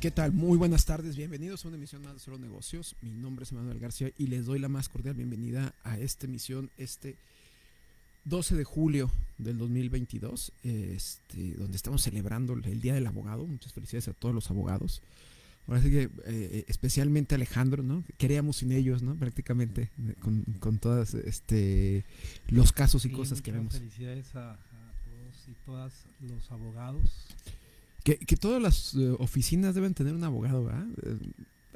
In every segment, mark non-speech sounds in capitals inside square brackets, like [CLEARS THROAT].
¿Qué tal? Muy buenas tardes, bienvenidos a una emisión más de Solo Negocios. Mi nombre es Manuel García y les doy la más cordial bienvenida a esta emisión, este 12 de julio del 2022, este, donde estamos celebrando el Día del Abogado. Muchas felicidades a todos los abogados. Ahora sí que eh, especialmente Alejandro, ¿no? Queríamos sin ellos, ¿no? Prácticamente con, con todas este los casos y Sí, cosas que vemos. Felicidades a, a todos y todas los abogados. Que, que todas las eh, oficinas deben tener un abogado, ¿verdad? Eh,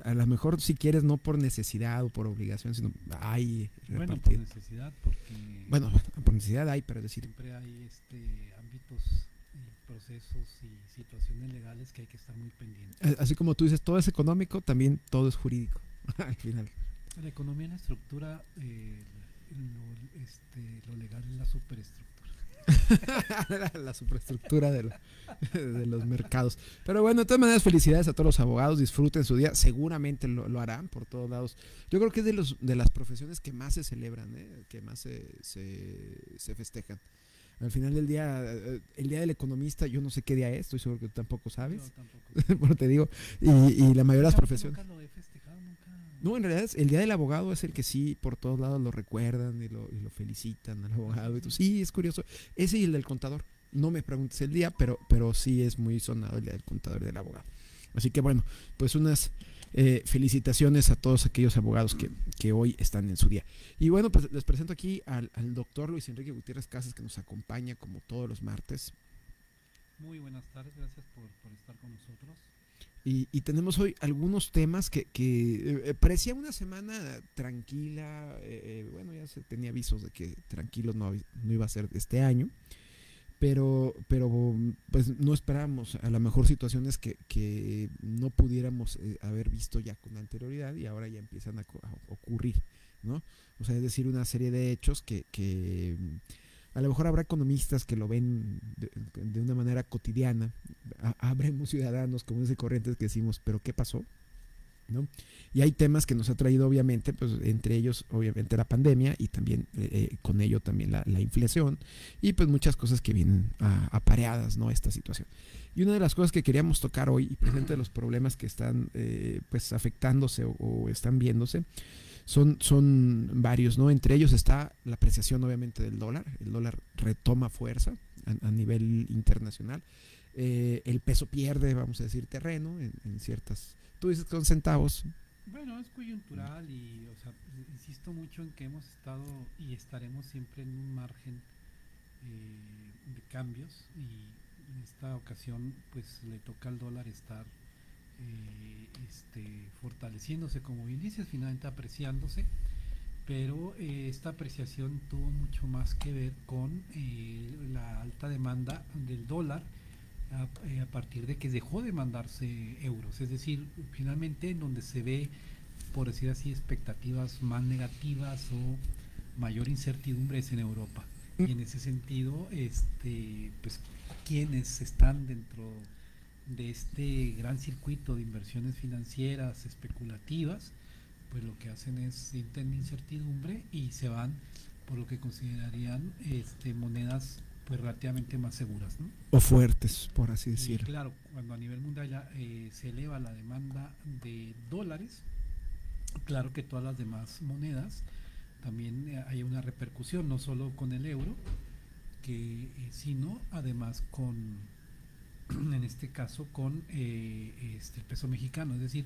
a lo mejor si quieres no por necesidad o por obligación, sino hay Bueno, por necesidad, porque Bueno, por necesidad hay, pero es decir, siempre hay este ámbitos y procesos y situaciones legales que hay que estar muy pendientes. así como tú dices, todo es económico, también todo es jurídico. [LAUGHS] Al final. La economía en la estructura, eh, lo, este, lo legal es la superestructura. [LAUGHS] la, superestructura de, la- de los mercados. Pero bueno, de todas maneras, felicidades a todos los abogados, disfruten su día, seguramente lo, lo harán por todos lados. Yo creo que es de, los, de las profesiones que más se celebran, ¿eh? que más se, se, se festejan. Al final del día, eh, el día del economista, yo no sé qué día es, estoy seguro que tú tampoco sabes, Yo tampoco. [LAUGHS] porque te digo, y, y la mayoría de las profesiones. Nunca lo he festejado, nunca. No, en realidad el día del abogado es el que sí, por todos lados lo recuerdan y lo, felicitan al abogado. y sí, es curioso. Ese y el del contador. No me preguntes el día, pero, pero sí es muy sonado el día del contador y del abogado. Así que bueno, pues unas eh, felicitaciones a todos aquellos abogados que, que hoy están en su día. Y bueno, pues les presento aquí al, al doctor Luis Enrique Gutiérrez Casas que nos acompaña como todos los martes. Muy buenas tardes, gracias por, por estar con nosotros. Y, y tenemos hoy algunos temas que, que eh, parecía una semana tranquila. eh, eh, bueno, ya se tenía avisos de que tranquilos no, iba a ser este año. Pero, pero pues no esperábamos a lo mejor situaciones que, que no pudiéramos eh, haber visto ya con anterioridad y ahora ya empiezan a, a ocurrir, ¿no? O sea, es decir, una serie de hechos que, que a lo mejor habrá economistas que lo ven de, de una manera cotidiana, ha- habremos [LAUGHS] ciudadanos como ese corrientes que decimos, pero ¿qué pasó? ¿No? Y hay temas que nos ha traído obviamente, pues entre ellos obviamente la pandemia y también eh, eh, con ello también la, la inflación y pues muchas cosas que vienen a- apareadas, ¿no? a esta situación. Y una de las cosas que queríamos tocar hoy y presente los problemas que están eh, pues afectándose o, o están viéndose son, son varios, ¿no? Entre ellos está la apreciación obviamente del dólar, el dólar retoma fuerza a, nivel internacional, Eh, el peso pierde, vamos a decir, terreno en, en ciertas, tú dices son centavos, Bueno, es coyuntural y, o sea, insisto mucho en que hemos estado y estaremos siempre en un margen eh, de cambios y en esta ocasión pues le toca al dólar estar eh, este, fortaleciéndose, como bien dices, finalmente apreciándose, pero eh, esta apreciación tuvo mucho más que ver con eh, la alta demanda del dólar a, eh, a partir de que dejó de mandarse euros, es decir, finalmente en donde se ve, por decir así, expectativas más negativas o mayor incertidumbre es en Europa. Mm. Y en ese sentido, este, pues quienes están dentro de este gran circuito de inversiones financieras especulativas, pues lo que hacen es sienten incertidumbre y se van por lo que considerarían este, monedas pues relativamente más seguras, ¿no? o fuertes, por así decirlo. claro, cuando a nivel mundial ya, eh, se eleva la demanda de dólares, claro que todas las demás monedas también eh, hay una repercusión, no solo con el euro, que, eh, sino además con, [CLEARS THROAT] en este caso, con eh, este, el peso mexicano, es decir,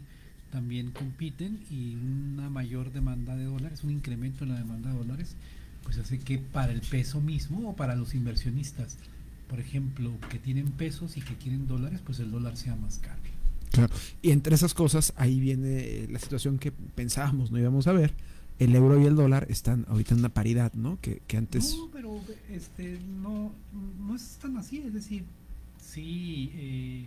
también compiten y una mayor demanda de dólares, un incremento en la demanda de dólares, pues hace que para el peso mismo o para los inversionistas, por ejemplo, que tienen pesos y que quieren dólares, pues el dólar sea más caro. Claro. Y entre esas cosas, ahí viene la situación que pensábamos no íbamos a ver. El euro y el dólar están ahorita en una paridad, ¿no? Que, que antes. No, pero este, no, no es tan así, es decir, Sí, eh,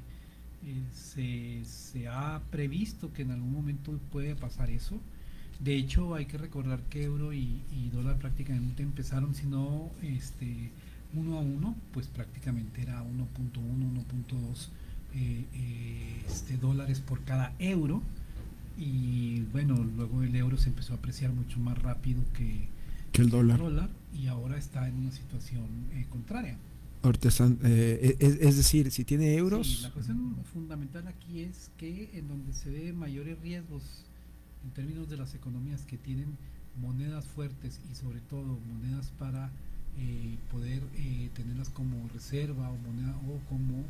eh, se, se ha previsto que en algún momento puede pasar eso. De hecho, hay que recordar que euro y, y dólar prácticamente empezaron, si no este, uno a uno, pues prácticamente era 1.1, 1.2 eh, eh, este, dólares por cada euro. Y bueno, luego el euro se empezó a apreciar mucho más rápido que, Que el dólar. y ahora está en una situación eh, contraria. Ahorita están, eh, es, es decir, si tiene euros, Sí, la cuestión fundamental aquí es que en donde se ve mayores riesgos en términos de las economías que tienen monedas fuertes y sobre todo monedas para eh, poder eh, tenerlas como reserva o moneda o como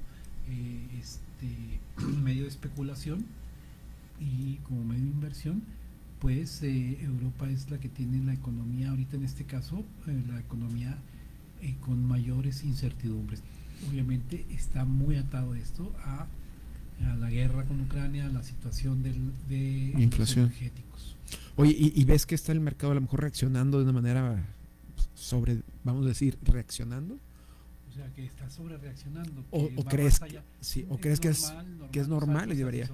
eh, este [CLEARS THROAT] medio de especulación y como medio de inversión pues eh, Europa es la que tiene la economía ahorita en este caso eh, la economía eh, con mayores incertidumbres obviamente está muy atado esto a, a la guerra con Ucrania, a la situación del, de los Inflación. energéticos. oye, y, y ves que está el mercado a lo mejor reaccionando de una manera sobre, vamos a decir, reaccionando. O sea, que está sobre reaccionando. O- o crees que- sí, o crees que es- que es normal debería.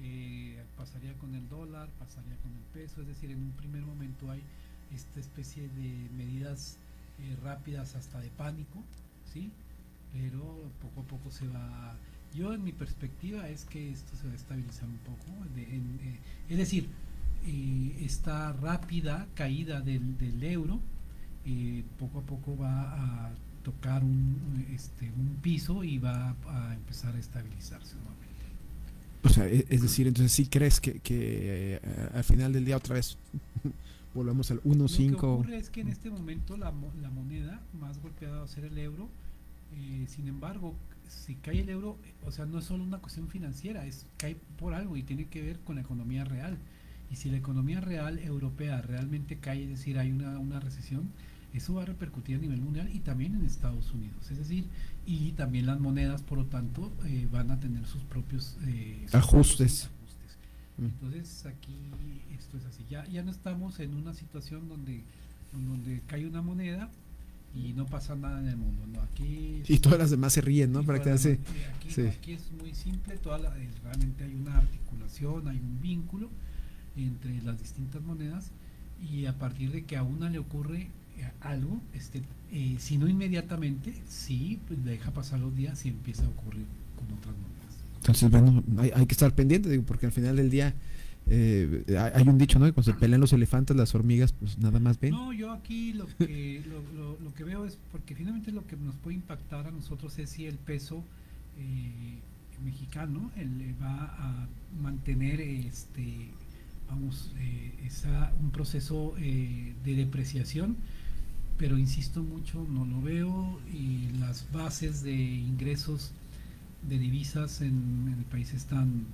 eh, pasaría con el dólar, pasaría con el peso, es decir, en un primer momento hay esta especie de medidas eh, rápidas hasta de pánico, ¿sí? Pero poco a poco se va... Yo en mi perspectiva es que esto se va a estabilizar un poco, eh, es decir, eh, esta rápida caída del, del euro poco a poco va a tocar un, este, un piso y va a empezar a estabilizarse nuevamente. O sea, e- es decir, entonces sí crees que, que al final del día otra vez volvamos al Lo que 1.5. ocurre es que en este momento la, la moneda más golpeada va a ser el euro. eh, sin embargo, si cae el euro, eh, o sea, no es solo una cuestión financiera, es cae por algo y tiene que ver con la economía real. Y si la economía real europea realmente cae, es decir, hay una, una recesión, eso va a repercutir a nivel mundial y también en Estados Unidos. Es decir, y también las monedas, por lo tanto, eh, van a tener sus propios eh, Ajustes. Entonces aquí esto es así. Ya, ya no estamos en una situación donde, donde cae una moneda y no pasa nada en el mundo. ¿no? Aquí Y todas las demás se ríen, ¿no? Para que hace. eh, aquí, sí. aquí es muy simple, toda la- realmente hay una articulación, hay un vínculo entre las distintas monedas y a partir de que a una le ocurre eh, algo, este, eh, si no inmediatamente, sí, pues deja pasar los días y empieza a ocurrir con otras monedas. Entonces, bueno, hay, que estar pendiente, porque al final del día eh, hay un dicho, ¿no? Cuando se pelean los elefantes, las hormigas, pues nada más ven. No, yo aquí lo que, lo, lo- que veo es, porque finalmente lo que nos puede impactar a nosotros es si el peso eh, mexicano el, eh, va a mantener este vamos eh, esa, un proceso eh, de depreciación pero insisto mucho no lo veo y las bases de ingresos de divisas en, en el país están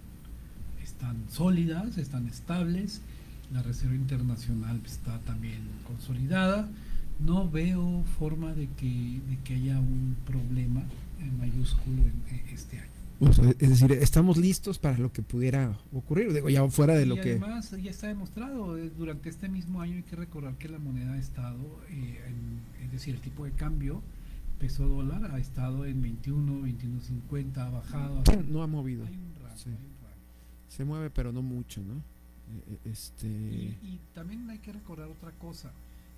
están sólidas están estables. La reserva internacional está también consolidada. No veo forma de que, de que haya un problema eh, mayúsculo en, este año. Es decir, estamos listos para lo que pudiera ocurrir, digo, ya fuera de lo y que... además ya está demostrado, eh, durante este mismo año hay que recordar que la moneda ha estado, eh, en- es decir, el tipo de cambio peso dólar ha estado en 21, 21.50, ha bajado. No ha movido. Hay un rango, Sí. hay un rango. Se mueve, pero no mucho, ¿no? Eh, eh, Este... Y, y también hay que recordar otra cosa,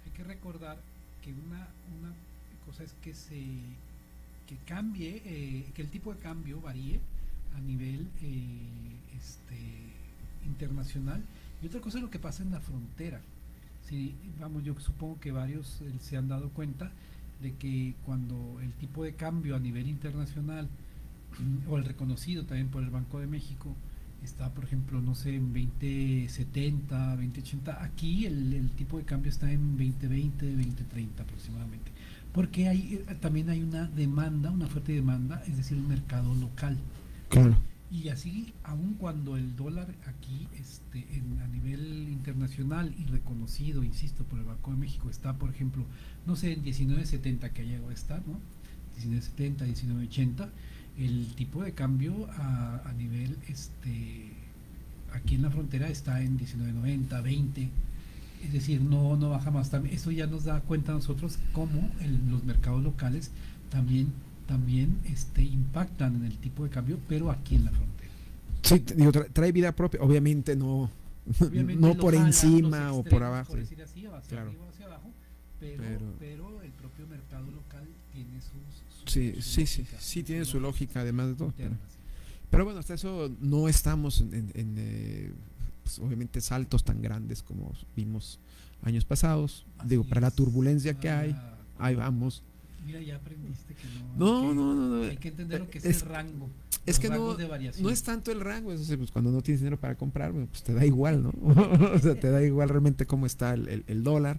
hay que recordar que una, una cosa es que se que cambie, eh, que el tipo de cambio varíe a nivel eh, este, internacional y otra cosa es lo que pasa en la frontera. Sí, vamos, yo supongo que varios eh, se han dado cuenta de que cuando el tipo de cambio a nivel internacional o el reconocido también por el Banco de México está, por ejemplo, no sé, en 2070, 2080, aquí el, el tipo de cambio está en 2020, 2030 aproximadamente. Porque hay, eh, también hay una demanda, una fuerte demanda, es decir, un mercado local. Claro. Y así, aun cuando el dólar aquí este, en- a nivel internacional y reconocido, insisto, por el Banco de México, está, por ejemplo, no sé, en 19.70 que llegó a estar, ¿no? 19.70, 19.80, el tipo de cambio a, a nivel, este, aquí en la frontera está en 19.90, 20, es decir, no, no baja más. También, eso ya nos da cuenta a nosotros cómo en los mercados locales también también este, impactan en el tipo de cambio, pero aquí en la frontera. Sí, digo, tra- trae vida propia, obviamente no, [LAUGHS] Obviamente no por alas, encima o por abajo. Por decir así, o hacia Claro. arriba o hacia abajo, pero, Pero- pero, el propio mercado local tiene sus. sus- Sí, sí, sí, lógica, sí tiene su lógica además de todo. Pero, sí. bueno, hasta eso no estamos en, en- en, eh, pues, obviamente saltos tan grandes como vimos años pasados. Así Digo, para la turbulencia que hay, Ah, ahí vamos. Mira, ya aprendiste que no. No, no, no, no. Hay que entender lo que es, Es- el rango. es que no-. No es tanto el rango, es decir, pues cuando no tienes dinero para comprar, pues te da igual, ¿no? [LAUGHS] o sea, te da igual realmente cómo está el, el- el dólar.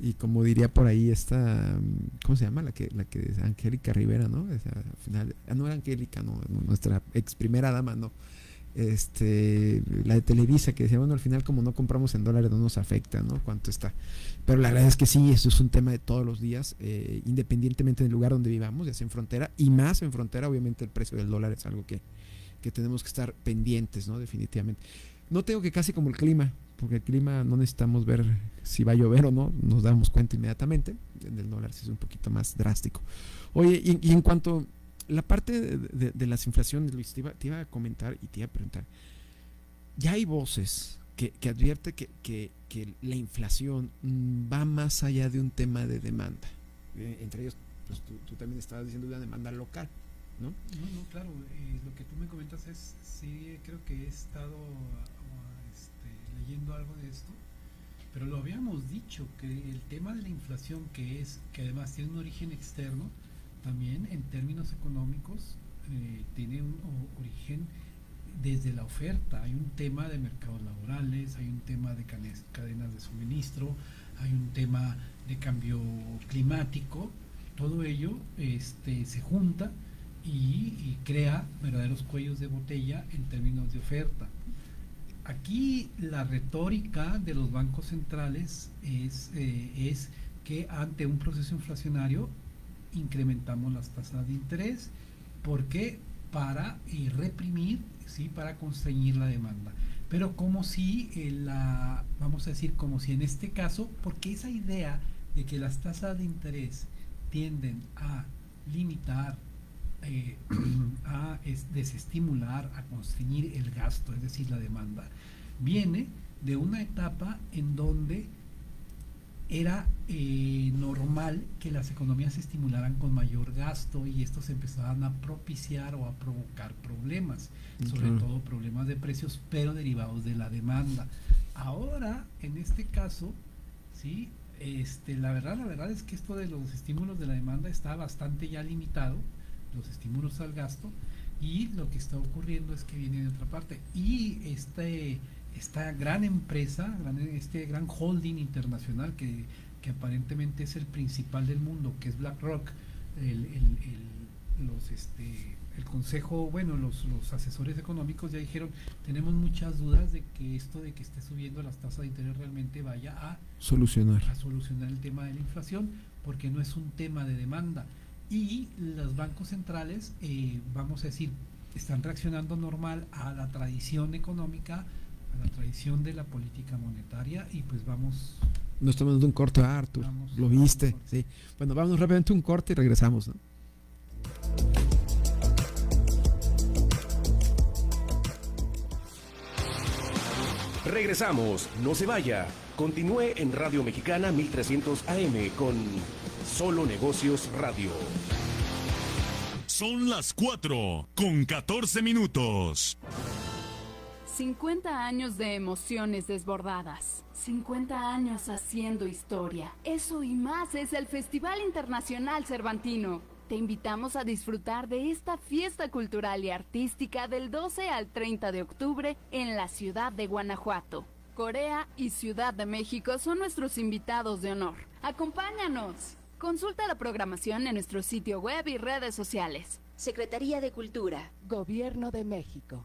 Y como diría por ahí esta, ¿cómo se llama? La que, la que es Angélica Rivera, ¿no? O sea, al final, ah, no era Angélica, no, nuestra ex primera dama, no. Este, la de Televisa que decía, bueno, al final como no compramos en dólares no nos afecta, ¿no? Cuánto está. Pero la verdad es que sí, esto es un tema de todos los días, eh, independientemente del lugar donde vivamos, ya sea en frontera, y más en frontera, obviamente el precio del dólar es algo que, que tenemos que estar pendientes, ¿no? Definitivamente. No tengo que casi como el clima, porque el clima no necesitamos ver si va a llover o no, nos damos cuenta inmediatamente. En el dólar sí es un poquito más drástico. Oye, y en cuanto la parte de, las inflaciones, Luis, te iba, te a comentar y te iba a preguntar. Ya hay voces que, que advierte que, la inflación va más allá de un tema de demanda. Eh, entre ellos, pues tú, tú también estabas diciendo de una demanda local, ¿no? No, no, claro, eh, lo que tú me comentas es, sí, creo que he estado este, leyendo algo de esto, pero lo habíamos dicho, que el tema de la inflación, que es, que además tiene un origen externo, también en términos económicos, eh, tiene un origen desde la oferta. Hay un tema de mercados laborales, hay un tema de cadenas de suministro, hay un tema de cambio climático, todo ello este, se junta y, y crea verdaderos cuellos de botella en términos de oferta. Aquí la retórica de los bancos centrales es, eh, es que ante un proceso inflacionario incrementamos las tasas de interés. ¿Por qué? Para eh, reprimir, ¿sí? para constreñir la demanda. Pero como si, eh, la, vamos a decir, como si en este caso, porque esa idea de que las tasas de interés tienden a limitar, eh, [CLEARS THROAT] a es- desestimular, a constreñir el gasto, es decir, la demanda, viene de una etapa en donde era eh, normal que las economías se estimularan con mayor gasto y estos empezaban a propiciar o a provocar problemas, sobre todo problemas de precios, pero derivados de la demanda. Ahora, en este caso, sí, este, la verdad, la verdad es que esto de los estímulos de la demanda está bastante ya limitado, los estímulos al gasto, y lo que está ocurriendo es que viene de otra parte. Y este, esta gran empresa, este gran holding internacional que, que aparentemente es el principal del mundo, que es BlackRock, el, el- el- los, este, el consejo, bueno, los, los asesores económicos ya dijeron, tenemos muchas dudas de que esto de que esté subiendo las tasas de interés realmente vaya a Solucionar. a solucionar el tema de la inflación porque no es un tema de demanda y los bancos centrales eh, vamos a decir están reaccionando normal a la tradición económica a la tradición de la política monetaria y pues vamos No estamos dando un corte a Arthur. Vamos, Lo viste, sí. Bueno, vamos rápidamente a un corte y regresamos, ¿no? Regresamos, no se vaya. Continúe en Radio Mexicana 1300 AM con Solo Negocios Radio. Son las 4 con 14 minutos. 50 años de emociones desbordadas. 50 años haciendo historia. Eso y más es el Festival Internacional Cervantino. Te invitamos a disfrutar de esta fiesta cultural y artística del 12 al 30 de octubre en la ciudad de Guanajuato. Corea y Ciudad de México son nuestros invitados de honor. ¡Acompáñanos! Consulta la programación en nuestro sitio web y redes sociales. Secretaría de Cultura. Gobierno de México.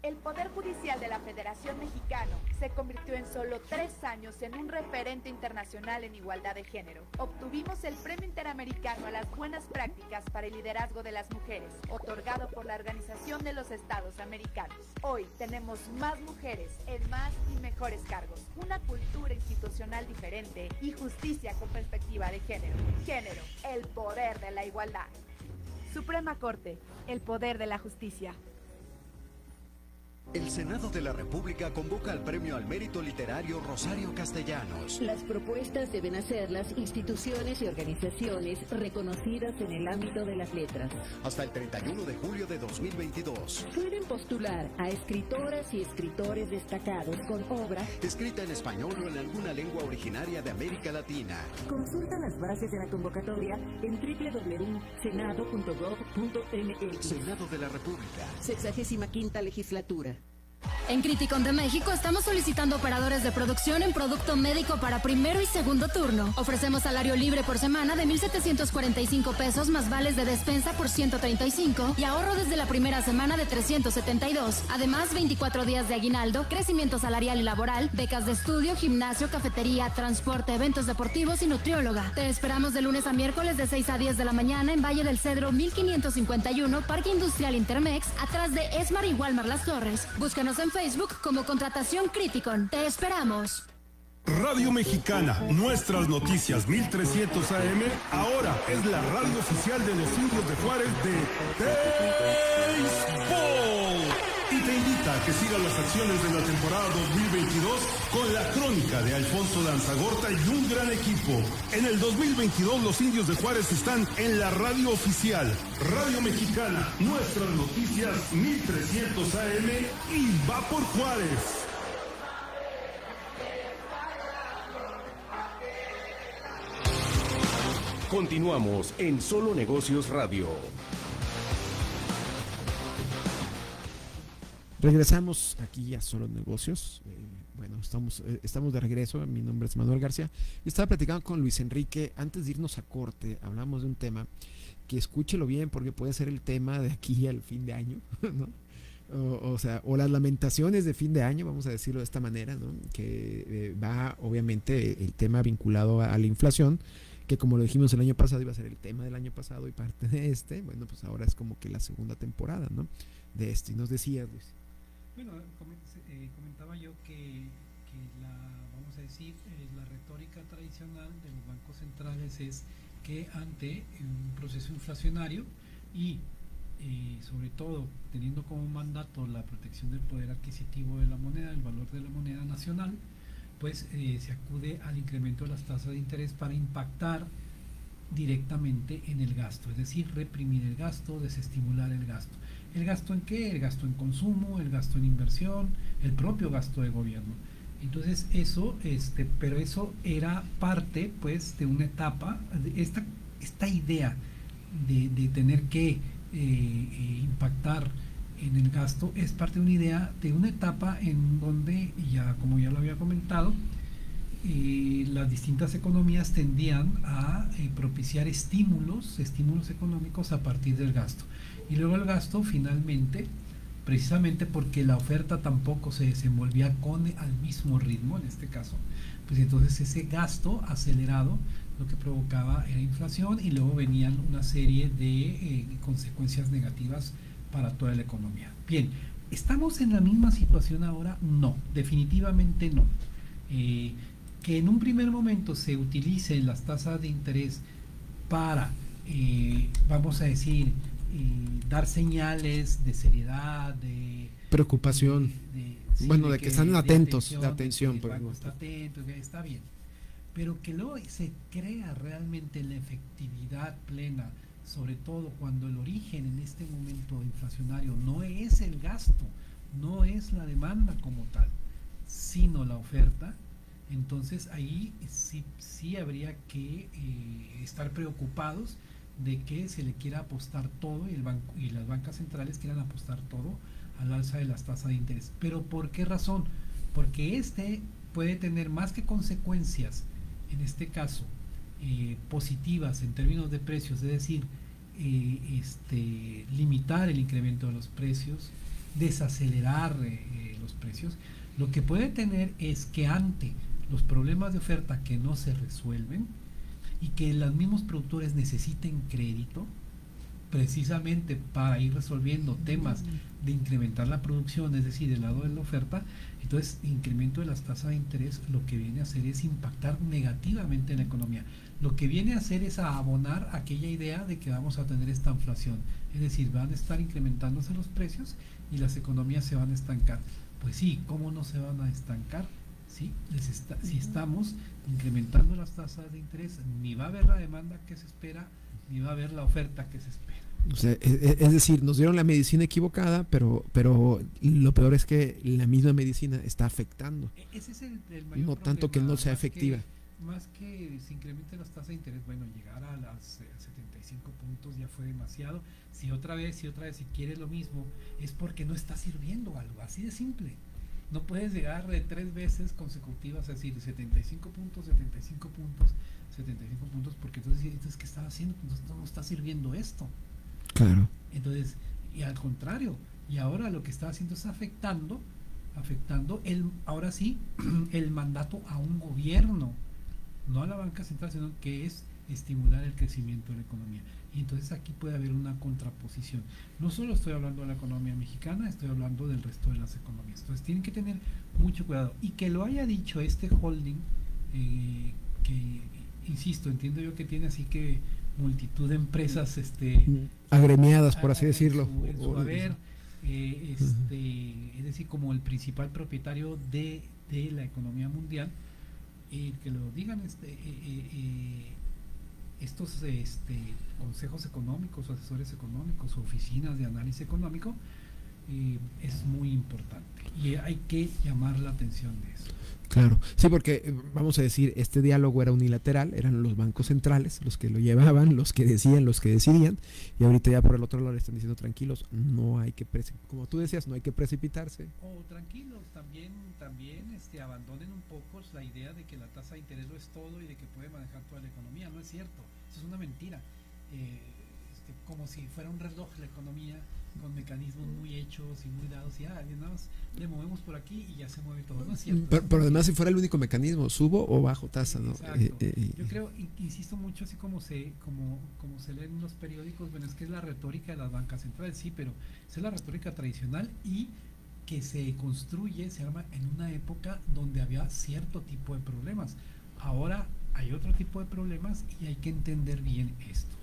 El Poder Judicial de la Federación Mexicano se convirtió en solo tres años en un referente internacional en igualdad de género. Obtuvimos el Premio Interamericano a las Buenas Prácticas para el Liderazgo de las Mujeres, otorgado por la Organización de los Estados Americanos. Hoy tenemos más mujeres en más y mejores cargos, una cultura institucional diferente y justicia con perspectiva de género. Género, el poder de la igualdad. Suprema Corte, el poder de la justicia. El Senado de la República convoca al Premio al Mérito Literario Rosario Castellanos. Las propuestas deben hacerlas instituciones y organizaciones reconocidas en el ámbito de las letras. Hasta el 31 de julio de 2022. Pueden postular a escritoras y escritores destacados con obra escrita en español o en alguna lengua originaria de América Latina. Consulta las bases de la convocatoria en www.senado.gov.mx. Senado de la República. Sexagésima quinta legislatura. En Criticon de México estamos solicitando operadores de producción en producto médico para primero y segundo turno. Ofrecemos salario libre por semana de 1.745 pesos más vales de despensa por 135 y ahorro desde la primera semana de 372. Además, 24 días de aguinaldo, crecimiento salarial y laboral, becas de estudio, gimnasio, cafetería, transporte, eventos deportivos y nutrióloga. Te esperamos de lunes a miércoles de 6 a 10 de la mañana en Valle del Cedro 1551, Parque Industrial Intermex, atrás de Esmar y Walmar Las Torres. Búscanos en Facebook como Contratación Criticon. Te esperamos. Radio Mexicana, nuestras noticias 1300 AM, ahora es la radio oficial de los indios de Juárez de Baseball. Y te invita a que sigas las acciones de la temporada 2022 con la crónica de Alfonso Lanzagorta y un gran equipo. En el 2022 los indios de Juárez están en la radio oficial, Radio Mexicana, nuestras noticias 1300 AM y va por Juárez. Continuamos en Solo Negocios Radio. Regresamos aquí a Solo Negocios. Eh, bueno, estamos, eh, estamos de regreso. Mi nombre es Manuel García. Yo estaba platicando con Luis Enrique. Antes de irnos a corte, hablamos de un tema que escúchelo bien porque puede ser el tema de aquí al fin de año, [LAUGHS] ¿no? O, sea, o las lamentaciones de fin de año, vamos a decirlo de esta manera, ¿no? que eh, va obviamente el tema vinculado a, la inflación, que como lo dijimos el año pasado iba a ser el tema del año pasado y parte de este, bueno, pues ahora es como que la segunda temporada, ¿no? De esto. Y nos decía, Luis. Bueno, eh, comentaba yo que, la, vamos a decir, eh, la retórica tradicional de los bancos centrales es que ante un proceso inflacionario y eh, sobre todo teniendo como mandato la protección del poder adquisitivo de la moneda, el valor de la moneda nacional, pues se acude al incremento de las tasas de interés para impactar directamente en el gasto, es decir, reprimir el gasto, desestimular el gasto. ¿El gasto en qué? El gasto en consumo, el gasto en inversión, el propio gasto de gobierno. Entonces eso, este, pero eso era parte pues de una etapa, esta, esta idea de, de tener que eh, eh, impactar en el gasto es parte de una idea de una etapa en donde, ya como ya lo había comentado, eh, las distintas economías tendían a propiciar estímulos, estímulos económicos a partir del gasto. Y luego el gasto finalmente, precisamente porque la oferta tampoco se desenvolvía con al mismo ritmo en este caso, pues entonces ese gasto acelerado lo que provocaba era inflación y luego venían una serie de eh, consecuencias negativas para toda la economía. Bien, ¿estamos en la misma situación ahora? No, definitivamente no. Eh, que en un primer momento se utilicen las tasas de interés para, eh, vamos a decir, eh, dar señales de seriedad, de preocupación, de, de, sí, bueno, de, de que, que, están atentos, de atención, que está atento, está bien, pero que luego se crea realmente la efectividad plena sobre todo cuando el origen en este momento inflacionario no es el gasto, no es la demanda como tal, sino la oferta, entonces ahí sí, sí habría que eh, estar preocupados de que se le quiera apostar todo y, el banco, y las bancas centrales quieran apostar todo al alza de las tasas de interés. ¿Pero por qué razón? Porque este puede tener más que consecuencias, en este caso, eh, positivas en términos de precios, es decir, eh, este, limitar el incremento de los precios, desacelerar eh, los precios, lo que puede tener es que ante los problemas de oferta que no se resuelven y que los mismos productores necesiten crédito, precisamente para ir resolviendo temas de incrementar la producción, es decir, del lado de la oferta, entonces incremento de las tasas de interés lo que viene a hacer es impactar negativamente en la economía. Lo que viene a hacer es a abonar aquella idea de que vamos a tener esta inflación, es decir, van a estar incrementándose los precios y las economías se van a estancar. Pues sí, ¿cómo no se van a estancar? ¿Sí? si estamos incrementando las tasas de interés, ni va a haber la demanda que se espera, ni va a haber la oferta que se espera. E, e, es, decir, nos dieron la medicina equivocada, pero, pero lo peor es que la misma medicina está afectando. E, ese es el, mayor No tanto que no sea efectiva. más que se incrementen las tasas de interés, bueno, llegar a las 75 puntos ya fue demasiado. Si otra vez, si otra vez, si quieres lo mismo, es porque no está sirviendo algo, así de simple. No puedes llegar de tres veces consecutivas, a decir, 75 puntos, 75 puntos, 75 puntos, porque entonces, entonces ¿qué está haciendo? no está sirviendo esto. Claro. Entonces, y al contrario, y ahora lo que está haciendo es afectando, afectando el, ahora sí, [CLEARS THROAT] el mandato a un gobierno, no a la banca central, sino que es estimular el crecimiento de la economía. Y entonces aquí puede haber una contraposición. No solo estoy hablando de la economía mexicana, estoy hablando del resto de las economías. Entonces tienen que tener mucho cuidado. Y que lo haya dicho este holding, eh, que, insisto, entiendo yo que tiene así que multitud de empresas este agremiadas por así decirlo en su, haber eh, este, es decir como el principal propietario de, de la economía mundial y que lo digan este eh, eh, estos este, consejos económicos asesores económicos oficinas de análisis económico es muy importante. Y hay que llamar la atención de eso Claro, sí, porque eh, vamos a decir, este diálogo era unilateral, eran los bancos centrales los que lo llevaban, los que decían, los que decidían, y ahorita ya por el otro lado le están diciendo tranquilos, no hay que, como tú decías, no hay que precipitarse. O tranquilos, también, también este, abandonen un poco la idea de que la tasa de interés lo es todo y de que puede manejar toda la economía, no es cierto, eso es una mentira. Eh, este, como si fuera un reloj la economía con mecanismos muy hechos y muy dados y ah, nada más le movemos por aquí y ya se mueve todo, ¿no es cierto? Pero, además si fuera el único mecanismo, subo o bajo tasa, ¿no? Eh, eh, Yo creo, insisto mucho, así como se, como, como se lee en los periódicos, bueno, es que es la retórica de las bancas centrales, sí, pero es la retórica tradicional y que se construye, se arma en una época donde había cierto tipo de problemas. Ahora hay otro tipo de problemas y hay que entender bien esto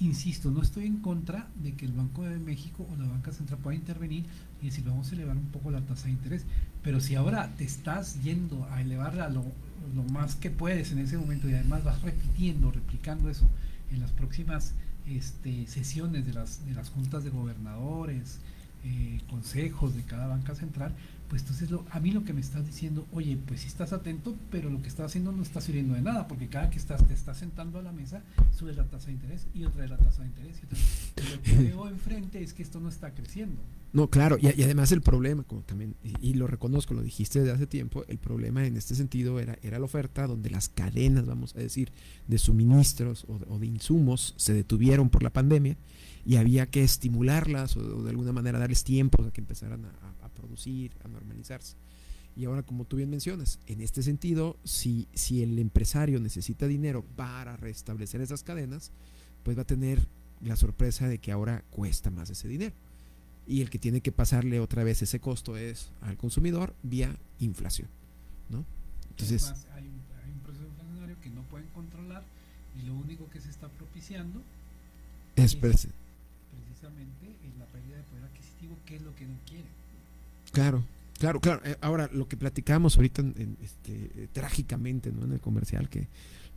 insisto, no estoy en contra de que el Banco de México o la banca central pueda intervenir y decir vamos a elevar un poco la tasa de interés, pero si ahora te estás yendo a elevarla lo, lo más que puedes en ese momento y además vas repitiendo, replicando eso en las próximas este, sesiones de las, de las juntas de gobernadores, eh, consejos de cada banca central, pues entonces lo, a mí lo que me estás diciendo, oye, pues si estás atento, pero lo que estás haciendo no está sirviendo de nada, porque cada que estás, te estás sentando a la mesa, sube la tasa de interés y otra vez la tasa de interés. Y lo que [LAUGHS] veo enfrente es que esto no está creciendo. No, claro, y, además el problema, como también, y, lo reconozco, lo dijiste desde hace tiempo, el problema en este sentido era, era la oferta donde las cadenas, vamos a decir, de suministros o de insumos se detuvieron por la pandemia y había que estimularlas o, de alguna manera darles tiempo a que empezaran a, producir, a normalizarse. Y ahora, como tú bien mencionas, en este sentido, si, si el empresario necesita dinero para restablecer esas cadenas, pues va a tener la sorpresa de que ahora cuesta más ese dinero. Y el que tiene que pasarle otra vez ese costo es al consumidor vía inflación. ¿no? Entonces, hay, un, hay un proceso inflacionario que no pueden controlar y lo único que se está propiciando es, en la pérdida de poder adquisitivo, que es lo que no quiere. Claro, claro, claro. Eh, ahora, lo que platicamos ahorita este, eh, trágicamente ¿no? en el comercial, que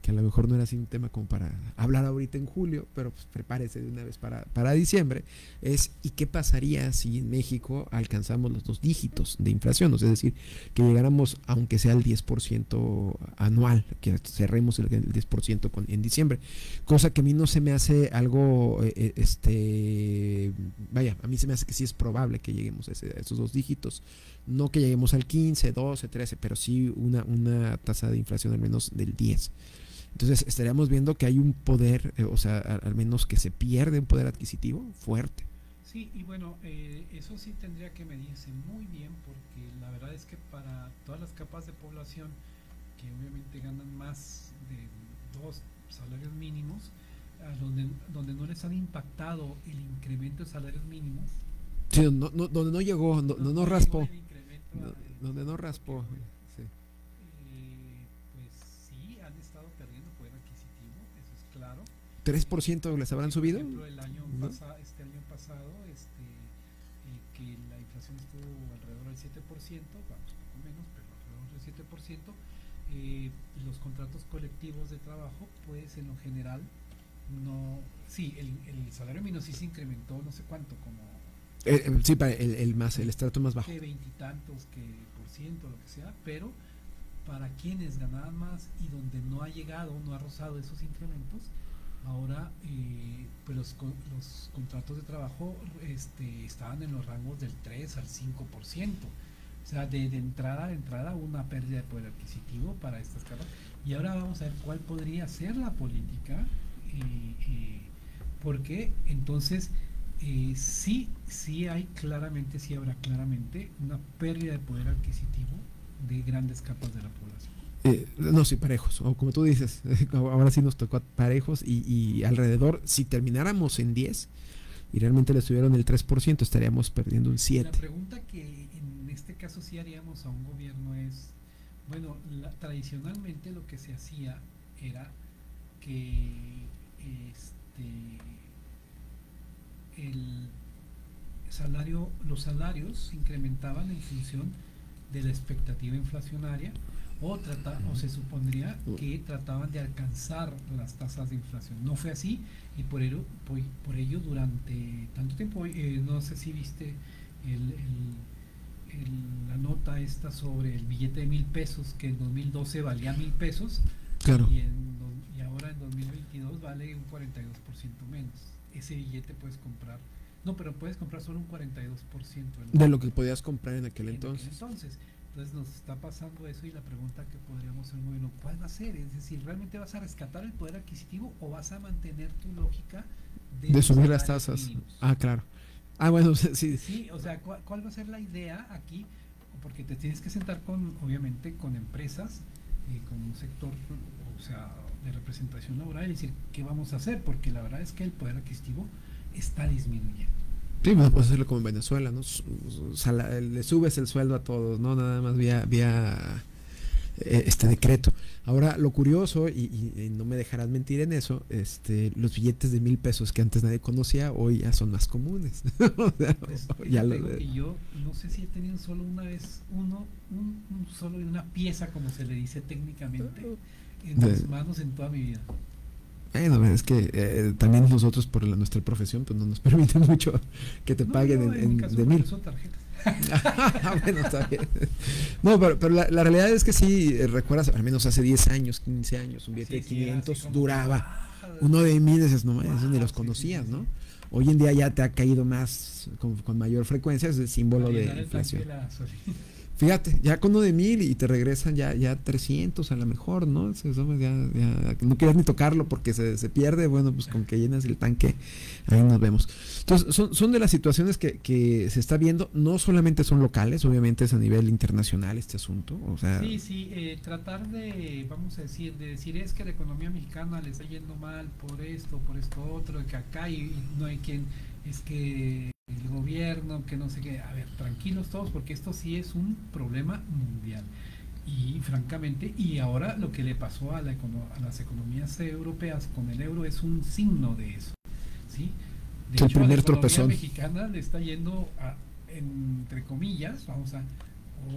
que a lo mejor no era así un tema como para hablar ahorita en julio, pero pues prepárese de una vez para, para diciembre, es ¿y qué pasaría si en México alcanzamos los dos dígitos de inflación? es decir, que llegáramos, aunque sea el 10% anual, que cerremos el, 10% con, en diciembre, cosa que a mí no se me hace algo, eh, eh, este, vaya, a mí se me hace que sí es probable que lleguemos a, esos dos dígitos, no que lleguemos al 15, 12, 13, pero sí una, una tasa de inflación al menos del 10. Entonces estaríamos viendo que hay un poder, eh, o sea, al, menos que se pierde un poder adquisitivo fuerte. Sí, y bueno, eh, eso sí tendría que medirse muy bien porque la verdad es que para todas las capas de población que obviamente ganan más de dos salarios mínimos, donde, donde no les han impactado el incremento de salarios mínimos. Sí, no, no, donde no llegó, no, no, no raspó. donde no raspó. ¿3% les habrán subido? Por ejemplo, el año pasado, este año pasado, este, eh, que la inflación estuvo alrededor del 7%, vamos, poco menos, pero alrededor del 7%, eh, los contratos colectivos de trabajo, pues en lo general, no, sí, el, el salario mínimo sí se incrementó, no sé cuánto, como... Eh, eh sí, para el, el, más, el estrato más bajo. Que veintitantos, que por ciento, lo que sea, pero para quienes ganaban más y donde no ha llegado, no ha rozado esos incrementos, ahora eh, los, contratos de trabajo este, estaban en los rangos del 3 al 5%. O sea, de, entrada, de entrada una pérdida de poder adquisitivo para estas caras. Y ahora vamos a ver cuál podría ser la política eh, porque entonces eh, sí, sí hay claramente, sí habrá claramente una pérdida de poder adquisitivo de grandes capas de la población. Eh, no, sí, parejos, o como tú dices, [LAUGHS] ahora sí nos tocó parejos y, y alrededor, si termináramos en 10 y realmente le estuvieron el 3%, estaríamos perdiendo un 7%. La pregunta que en este caso sí haríamos a un gobierno es, bueno, la, tradicionalmente lo que se hacía era que este, el salario, los salarios se incrementaban en función de la expectativa inflacionaria o, trata, o se supondría que trataban de alcanzar las tasas de inflación. No fue así y por ello, por, por ello durante tanto tiempo, eh, no sé si viste el, el, la nota esta sobre el billete de mil pesos que en 2012 valía mil pesos claro. y en ahora en 2022 vale un 42% menos. Ese billete puedes comprar, no, pero puedes comprar solo un 42% de lo que podías comprar en aquel entonces. entonces. Entonces nos está pasando eso y la pregunta que podríamos hacer, bueno, ¿cuál va a ser? Es decir, ¿realmente vas a rescatar el poder adquisitivo o vas a mantener tu lógica de, subir las tasas? Ah, claro. Ah, bueno, [LAUGHS] sí. Sí, o sea, ¿cuál, ¿cuál, va a ser la idea aquí? Porque te tienes que sentar con, obviamente, con empresas, eh, con un sector, o sea, de representación laboral y decir qué vamos a hacer, porque la verdad es que el poder adquisitivo está disminuyendo. Sí, no puedes hacerlo como en Venezuela, ¿no? le subes el sueldo a todos, ¿no? Nada más vía, vía eh, este decreto. Ahora, lo curioso, y, y, no me dejarás mentir en eso, este, los billetes de mil pesos que antes nadie conocía, hoy ya son más comunes. [LAUGHS] o sea, pues, ya lo, y yo no sé si he tenido solo una vez uno, un, un solo una pieza, como se le dice técnicamente en tus manos en toda mi vida. Bueno, es que eh, también nosotros por la, nuestra profesión pues no nos [LAUGHS] permite mucho que te paguen en, de mil. Ah, [LAUGHS] [LAUGHS] bueno, está bien. No, pero, pero la, la, realidad es que sí, eh, recuerdas, al menos hace 10 años, 15 años, un billete de 500 duraba. Uno de mil, dices, no, esos ni los conocías, ¿no? Hoy en día ya te ha caído más, con, con mayor frecuencia, es el símbolo de inflación. Fíjate, ya con uno de mil y te regresan ya, ya 300 a lo mejor, ¿no? No quieras ni tocarlo porque se, se, pierde, bueno, pues con que llenas el tanque, ahí nos vemos. Entonces, son, son de las situaciones que, que se está viendo, no solamente son locales, obviamente es a nivel internacional este asunto, o sea... Sí, sí, eh, tratar de, vamos a decir, de decir es que la economía mexicana le está yendo mal por esto, por esto otro, que acá y no hay quien, es que el gobierno, que no sé qué. A ver, tranquilos todos, porque esto sí es un problema mundial. Y francamente, y ahora lo que le pasó a, la, a las economías europeas con el euro es un signo de eso. ¿sí? De el primer la economía mexicana le está yendo, a, entre comillas, vamos a,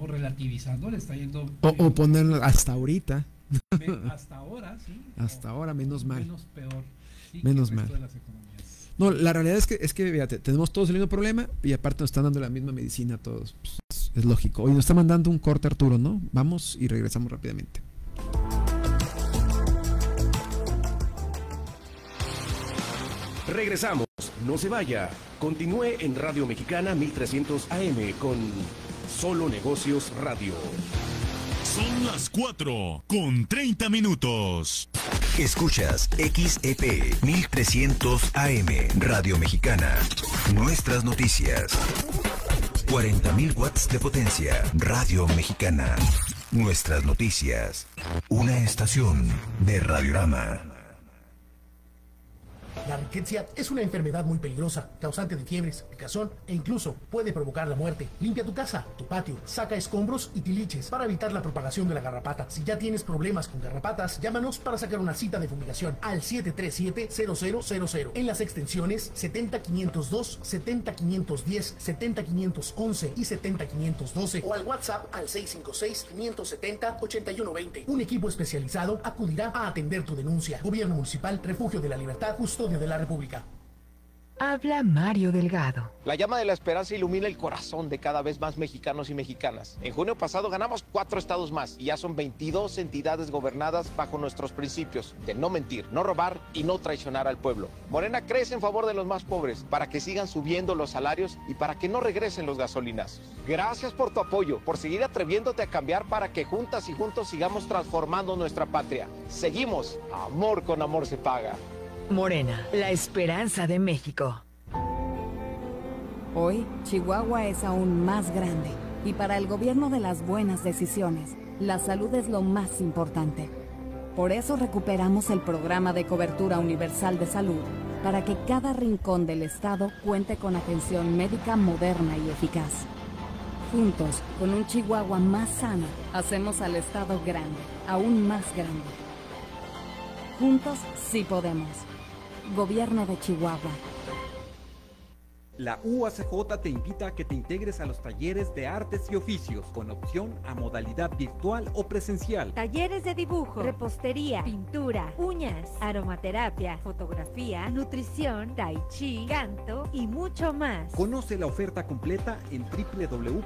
o relativizando, le está yendo... O, o ponerlo hasta ahorita. [LAUGHS] hasta ahora, sí. Hasta ahora, menos mal. Menos peor. menos mal. No, la realidad es que, es que fíjate, tenemos todos el mismo problema y aparte nos están dando la misma medicina a todos. Pues, es lógico. Hoy nos está mandando un corte Arturo, ¿no? Vamos y regresamos rápidamente. Regresamos, no se vaya. Continúe en Radio Mexicana 1300 AM con Solo Negocios Radio. Son las 4 con 30 minutos. Escuchas XEP 1300 AM Radio Mexicana. Nuestras noticias. 40.000 watts de potencia. Radio Mexicana. Nuestras noticias. Una estación de Radiorama. La riqueza es una enfermedad muy peligrosa, causante de fiebres, picazón e incluso puede provocar la muerte. Limpia tu casa, tu patio, saca escombros y tiliches para evitar la propagación de la garrapata. Si ya tienes problemas con garrapatas, llámanos para sacar una cita de fumigación al 737-0000 en las extensiones 70502, 70510, 70511 y 70512 o al WhatsApp al 656-570-8120. Un equipo especializado acudirá a atender tu denuncia. Gobierno Municipal, Refugio de la Libertad, Custodio de la República. Habla Mario Delgado. La llama de la esperanza ilumina el corazón de cada vez más mexicanos y mexicanas. En junio pasado ganamos cuatro estados más y ya son 22 entidades gobernadas bajo nuestros principios de no mentir, no robar y no traicionar al pueblo. Morena crece en favor de los más pobres para que sigan subiendo los salarios y para que no regresen los gasolinazos. Gracias por tu apoyo, por seguir atreviéndote a cambiar para que juntas y juntos sigamos transformando nuestra patria. Seguimos. Amor con amor se paga. Morena, la esperanza de México. Hoy, Chihuahua es aún más grande y para el gobierno de las buenas decisiones, la salud es lo más importante. Por eso recuperamos el programa de cobertura universal de salud para que cada rincón del estado cuente con atención médica moderna y eficaz. Juntos, con un Chihuahua más sano, hacemos al estado grande, aún más grande. Juntos sí podemos. Gobierno de Chihuahua. La UACJ te invita a que te integres a los talleres de artes y oficios con opción a modalidad virtual o presencial. Talleres de dibujo, repostería, pintura, uñas, aromaterapia, fotografía, nutrición, tai chi, canto y mucho más. Conoce la oferta completa en www.uacj.mx.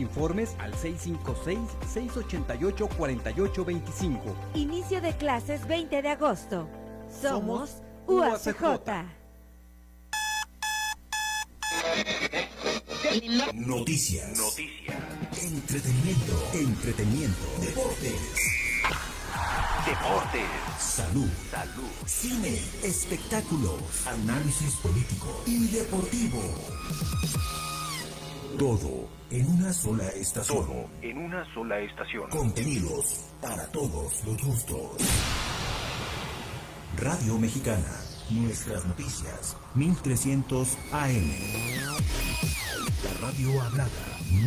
Informes al 656-688-4825. Inicio de clases 20 de agosto. Somos, UACJ. Noticias. Noticias. Entretenimiento. Entretenimiento. Deportes. Deportes. Salud. Salud. Cine. Espectáculos. Análisis político y deportivo. Todo en una sola estación. Todo en una sola estación. Contenidos para todos los gustos. Radio Mexicana. Nuestras noticias. 1300 AM. La radio hablada.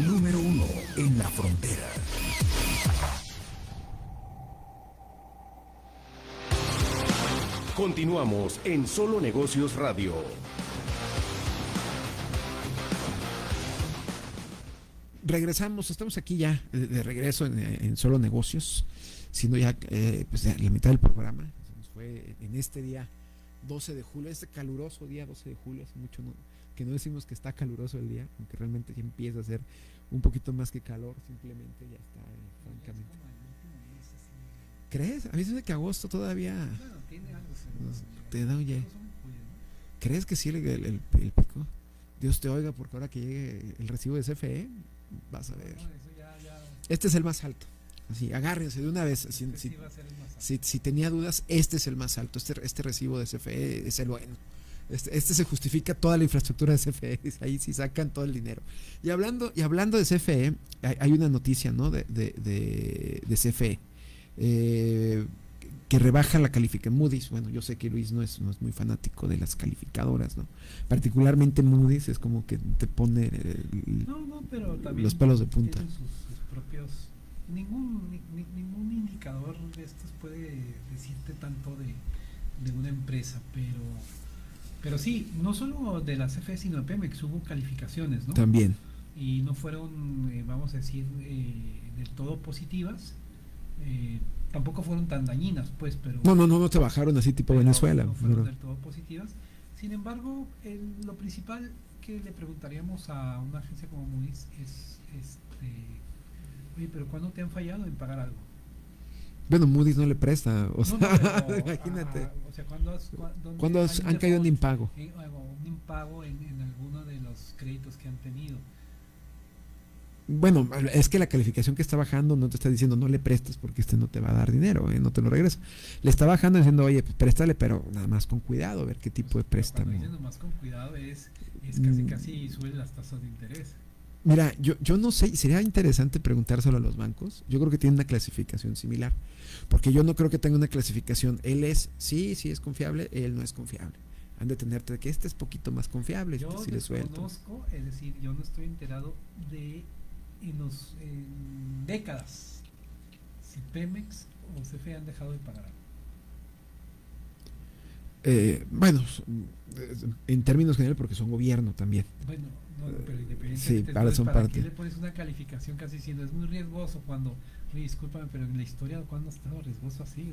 Número uno en la frontera. Continuamos en Solo Negocios Radio. Regresamos, estamos aquí ya de, regreso en, en, Solo Negocios, siendo ya, eh, pues ya la mitad del programa. Se nos fue en este día 12 de julio, este caluroso día 12 de julio, hace mucho no, que no decimos que está caluroso el día, aunque realmente ya empieza a ser un poquito más que calor, simplemente ya está, eh, francamente. ¿Crees? A mí se me que agosto todavía. Bueno, tiene algo. Nos, te da, oye. ¿Crees que sí el, el, el, el, pico? Dios te oiga, porque ahora que llegue el recibo de CFE, vas a ver. Este es el más alto. Así, agárrense de una vez. Si, si, tenía dudas, este es el más alto. Este, este recibo de CFE es el bueno. Este, este, se justifica toda la infraestructura de CFE, [LAUGHS] ahí sí sacan todo el dinero. Y hablando, y hablando de CFE, hay, hay una noticia ¿no? de, de, de, de CFE. Eh, que rebaja la calificación Moody's. Bueno, yo sé que Luis no es, no es, muy fanático de las calificadoras, ¿no? Particularmente Moody's es como que te pone el, no, no, pero los pelos de punta. Sus, sus propios, ningún, ni, ningún indicador de estos puede decirte tanto de, de una empresa, pero pero sí, no solo de la CFE, sino de Pemex hubo calificaciones, ¿no? También. Y no fueron, eh, vamos a decir, eh, del todo positivas. Eh, tampoco fueron tan dañinas, pues, pero... No, no, no, no te bajaron así tipo Venezuela. No fueron del todo positivas. Sin embargo, el, lo principal que le preguntaríamos a una agencia como Moody's es, este, oye, pero ¿cuándo te han fallado en pagar algo? Bueno, Moody's no le presta, o no, sea, no, pero, [LAUGHS] imagínate. Ah, o sea, ¿cuándo, has, ¿Cuándo has, han caído en impago? En, un impago en, en alguno de los créditos que han tenido. Bueno, es que la calificación que está bajando no te está diciendo no le prestes porque este no te va a dar dinero, ¿eh? no te lo regresa. Le está bajando diciendo, oye, pues préstale, pero nada más con cuidado, a ver qué tipo de préstamo. Cuando diciendo más con cuidado es, es casi, casi sube las tasas de interés. Mira, yo, yo no sé, sería interesante preguntárselo a los bancos. Yo creo que tiene una clasificación similar. Porque yo no creo que tenga una clasificación. Él es, sí, sí es confiable, él no es confiable. Han de tenerte que este es poquito más confiable, yo este sí le suelto. conozco, es decir, yo no estoy enterado de en, los, en décadas si Pemex o CFE han dejado de pagar algo. Eh, bueno, en términos generales porque son gobierno también. Bueno, no, pero independientemente sí, para, son ¿para parte. qué le pones una calificación casi diciendo es muy riesgoso cuando, oye, discúlpame, pero en la historia cuando ha estado riesgoso así?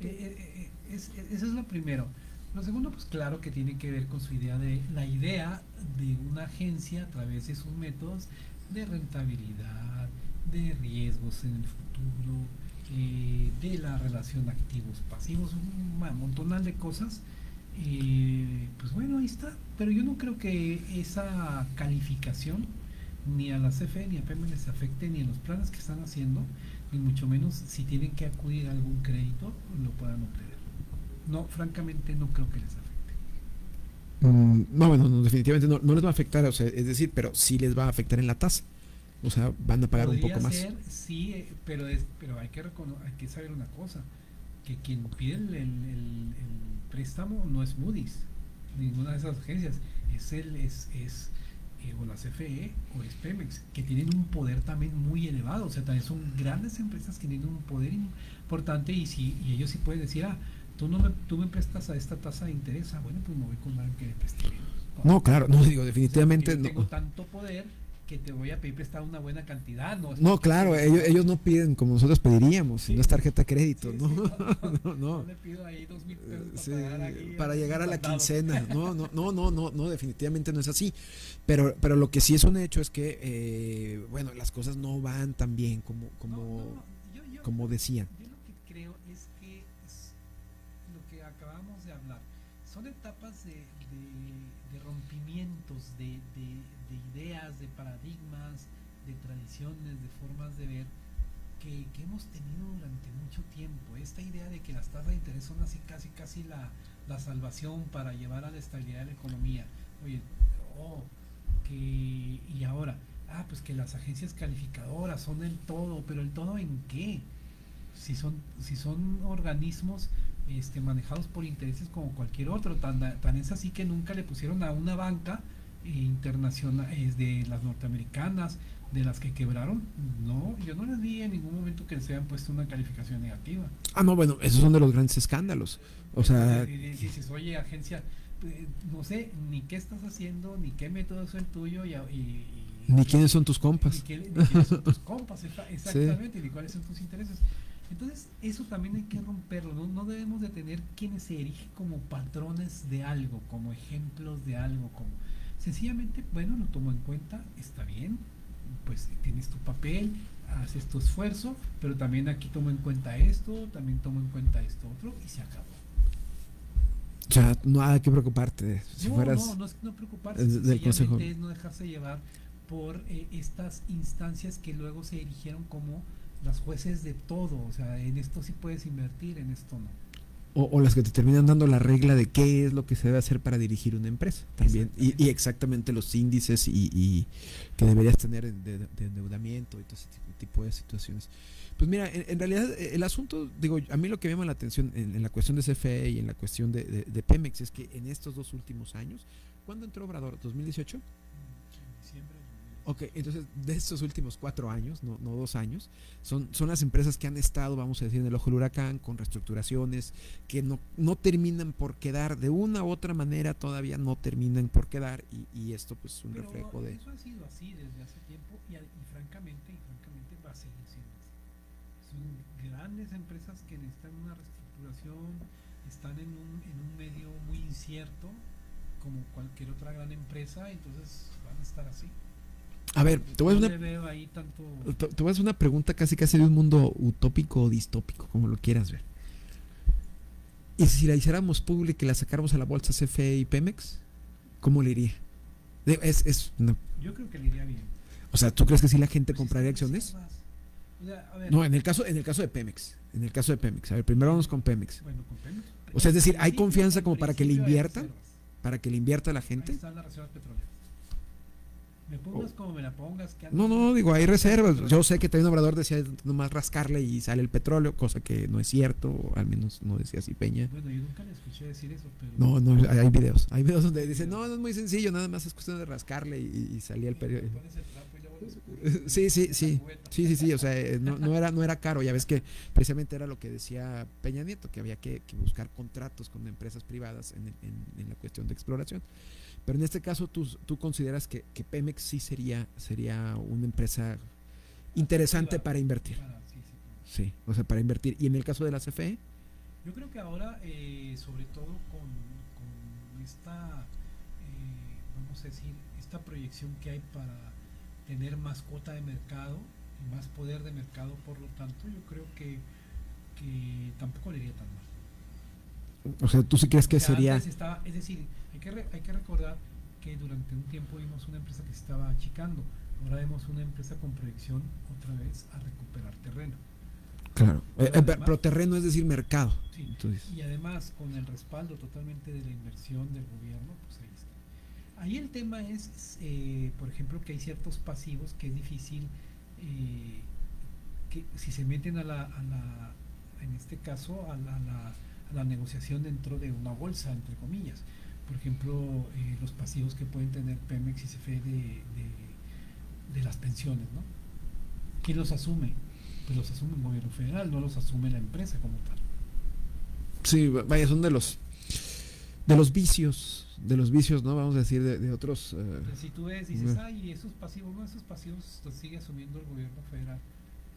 Eh, eh, es, eso es lo primero. Lo segundo, pues claro que tiene que ver con su idea de la idea de una agencia a través de sus métodos de rentabilidad, de riesgos en el futuro, eh, de la relación activos pasivos, un montonal de cosas. Eh, pues bueno, ahí está. Pero yo no creo que esa calificación ni a la CFE ni a PM les afecte ni en los planes que están haciendo, ni mucho menos si tienen que acudir a algún crédito, lo puedan obtener. No, francamente no creo que les afecte. Mm, no, bueno, no, definitivamente no, no, les va a afectar, o sea, es decir, pero sí les va a afectar en la tasa. O sea, van a pagar Podría un poco más. Sí, pero es, pero hay que hay que saber una cosa, que quien pide el, el, el, préstamo no es Moody's, ninguna de esas agencias, es el es, es eh, o la CFE o es Pemex, que tienen un poder también muy elevado, o sea, también son grandes empresas que tienen un poder importante y si y ellos sí pueden decir, ah, tú no me, tú me prestas a esta tasa de interés, ah, bueno, pues me voy con alguien que me preste menos. No, claro, no digo, definitivamente o sea, no. Tengo tanto poder que te voy a pedir prestar una buena cantidad. No, no claro, ellos, ellos no piden como nosotros pediríamos, sí, no es tarjeta de crédito, sí, ¿no? Sí, no, no, [LAUGHS] no. le pido ahí dos mil pesos para, aquí para llegar a la quincena. [LAUGHS] No, no, no, no, no, no, definitivamente no es así. Pero, pero lo que sí es un hecho es que, eh, bueno, las cosas no van tan bien como, como, yo, yo, como decían. Yo lo que creo es que es lo que acabamos de hablar. Son etapas de, de, de rompimientos, de, de ideas, de paradigmas, de tradiciones, de formas de ver que, que, hemos tenido durante mucho tiempo. Esta idea de que las tasas de interés son así casi casi la, la salvación para llevar a la estabilidad de la economía. Oye, oh, que y ahora, ah, pues que las agencias calificadoras son el todo, pero el todo en qué? Si son, si son organismos este, manejados por intereses como cualquier otro, tan, tan es así que nunca le pusieron a una banca internacionales de las norteamericanas, de las que quebraron, no, yo no les vi en ningún momento que se hayan puesto una calificación negativa. Ah, no, bueno, esos son de los grandes escándalos. O sea, dices, oye, agencia, no sé ni qué estás haciendo, ni qué método es el tuyo, y, y, ni quiénes son tus compas. Ni, qué, ni quiénes son tus compas, [LAUGHS] exactamente, sí. ni cuáles son tus intereses. Entonces, eso también hay que romperlo, ¿no? no debemos de tener quienes se erigen como patrones de algo, como ejemplos de algo, como sencillamente, bueno, lo tomo en cuenta, está bien, pues tienes tu papel, haces tu esfuerzo, pero también aquí tomo en cuenta esto, también tomo en cuenta esto otro y se acabó. O sea, no hay que preocuparte. Si no, fueras no, no es no preocuparse, del consejo. es no dejarse llevar por eh, estas instancias que luego se erigieron como las jueces de todo, o sea, en esto sí puedes invertir, en esto no. O, o, las que te terminan dando la regla de qué es lo que se debe hacer para dirigir una empresa también y, y, exactamente los índices y, y que deberías tener de, de, endeudamiento y todo ese tipo de situaciones pues mira en, en, realidad el asunto digo a mí lo que me llama la atención en, en la cuestión de CFE y en la cuestión de, de, de, Pemex es que en estos dos últimos años ¿cuándo entró Obrador? ¿2018? Ok, entonces de estos últimos cuatro años, no, no dos años, son, son las empresas que han estado, vamos a decir, en el ojo del huracán, con reestructuraciones, que no, no terminan por quedar, de una u otra manera todavía no terminan por quedar, y, y esto pues es un Pero reflejo de... Eso ha sido así desde hace tiempo y, y, francamente, y francamente va a seguir siendo así. Son grandes empresas que necesitan una reestructuración, están en un, en un medio muy incierto, como cualquier otra gran empresa, entonces van a estar así. A ver, te voy a hacer una, tanto... te, te voy a hacer una pregunta casi casi de un mundo utópico o distópico, como lo quieras ver. ¿Y si la hiciéramos pública y la sacáramos a la bolsa CFE y Pemex? ¿Cómo le iría? Es, es una... Yo creo que le iría bien. O sea, ¿tú crees que sí la gente compraría acciones? O sea, ver, no, en el caso en el caso de Pemex. En el caso de Pemex. A ver, primero vamos con Pemex. Bueno, con Pemex. O sea, es decir, ¿hay confianza como para que le invierta? ¿Para que le invierta a la gente? Ahí están las reservas petroleras. Me pongas como me la pongas. no, no, digo, hay reservas. Yo sé que también obrador decía nomás rascarle y sale el petróleo, cosa que no es cierto, o al menos no decía así Peña. Bueno, yo nunca le escuché decir eso, pero... No, no, hay videos. Hay videos donde dicen, no, no es muy sencillo, nada más es cuestión de rascarle y, salía el petróleo. [LAUGHS] Sí, sí, sí, sí, sí, sí, o sea, eh, no, no, era, no era caro, ya ves que precisamente era lo que decía Peña Nieto, que había que, buscar contratos con empresas privadas en, en la cuestión de exploración. Pero en este caso tú, tú consideras que, que, Pemex sí sería, sería una empresa interesante para invertir. Sí, o sea, para invertir. ¿Y en el caso de la CFE? Yo creo que ahora, eh, sobre todo con, con esta, eh, vamos a decir, esta proyección que hay para tener más cuota de mercado y más poder de mercado, por lo tanto, yo creo que, que tampoco le iría tan mal. O sea, ¿tú sí crees que sería...? es decir, hay que, hay que recordar que durante un tiempo vimos una empresa que se estaba achicando, ahora vemos una empresa con proyección otra vez a recuperar terreno. Claro, pero, eh, eh, terreno es decir mercado. Y además con el respaldo totalmente de la inversión del gobierno, pues ahí está. Ahí el tema es, eh, por ejemplo, que hay ciertos pasivos que es difícil que si se meten a la, a la en este caso, a la, a la negociación dentro de una bolsa, entre comillas por ejemplo, eh, los pasivos que pueden tener Pemex y CFE de, de, las pensiones, ¿no? ¿Quién los asume? Pues los asume el gobierno federal, no los asume la empresa como tal. Sí, vaya, son de los de los vicios, de los vicios, ¿no? Vamos a decir, de, otros... Eh, si tú ves, dices, ay, esos pasivos, no, esos pasivos los sigue asumiendo el gobierno federal.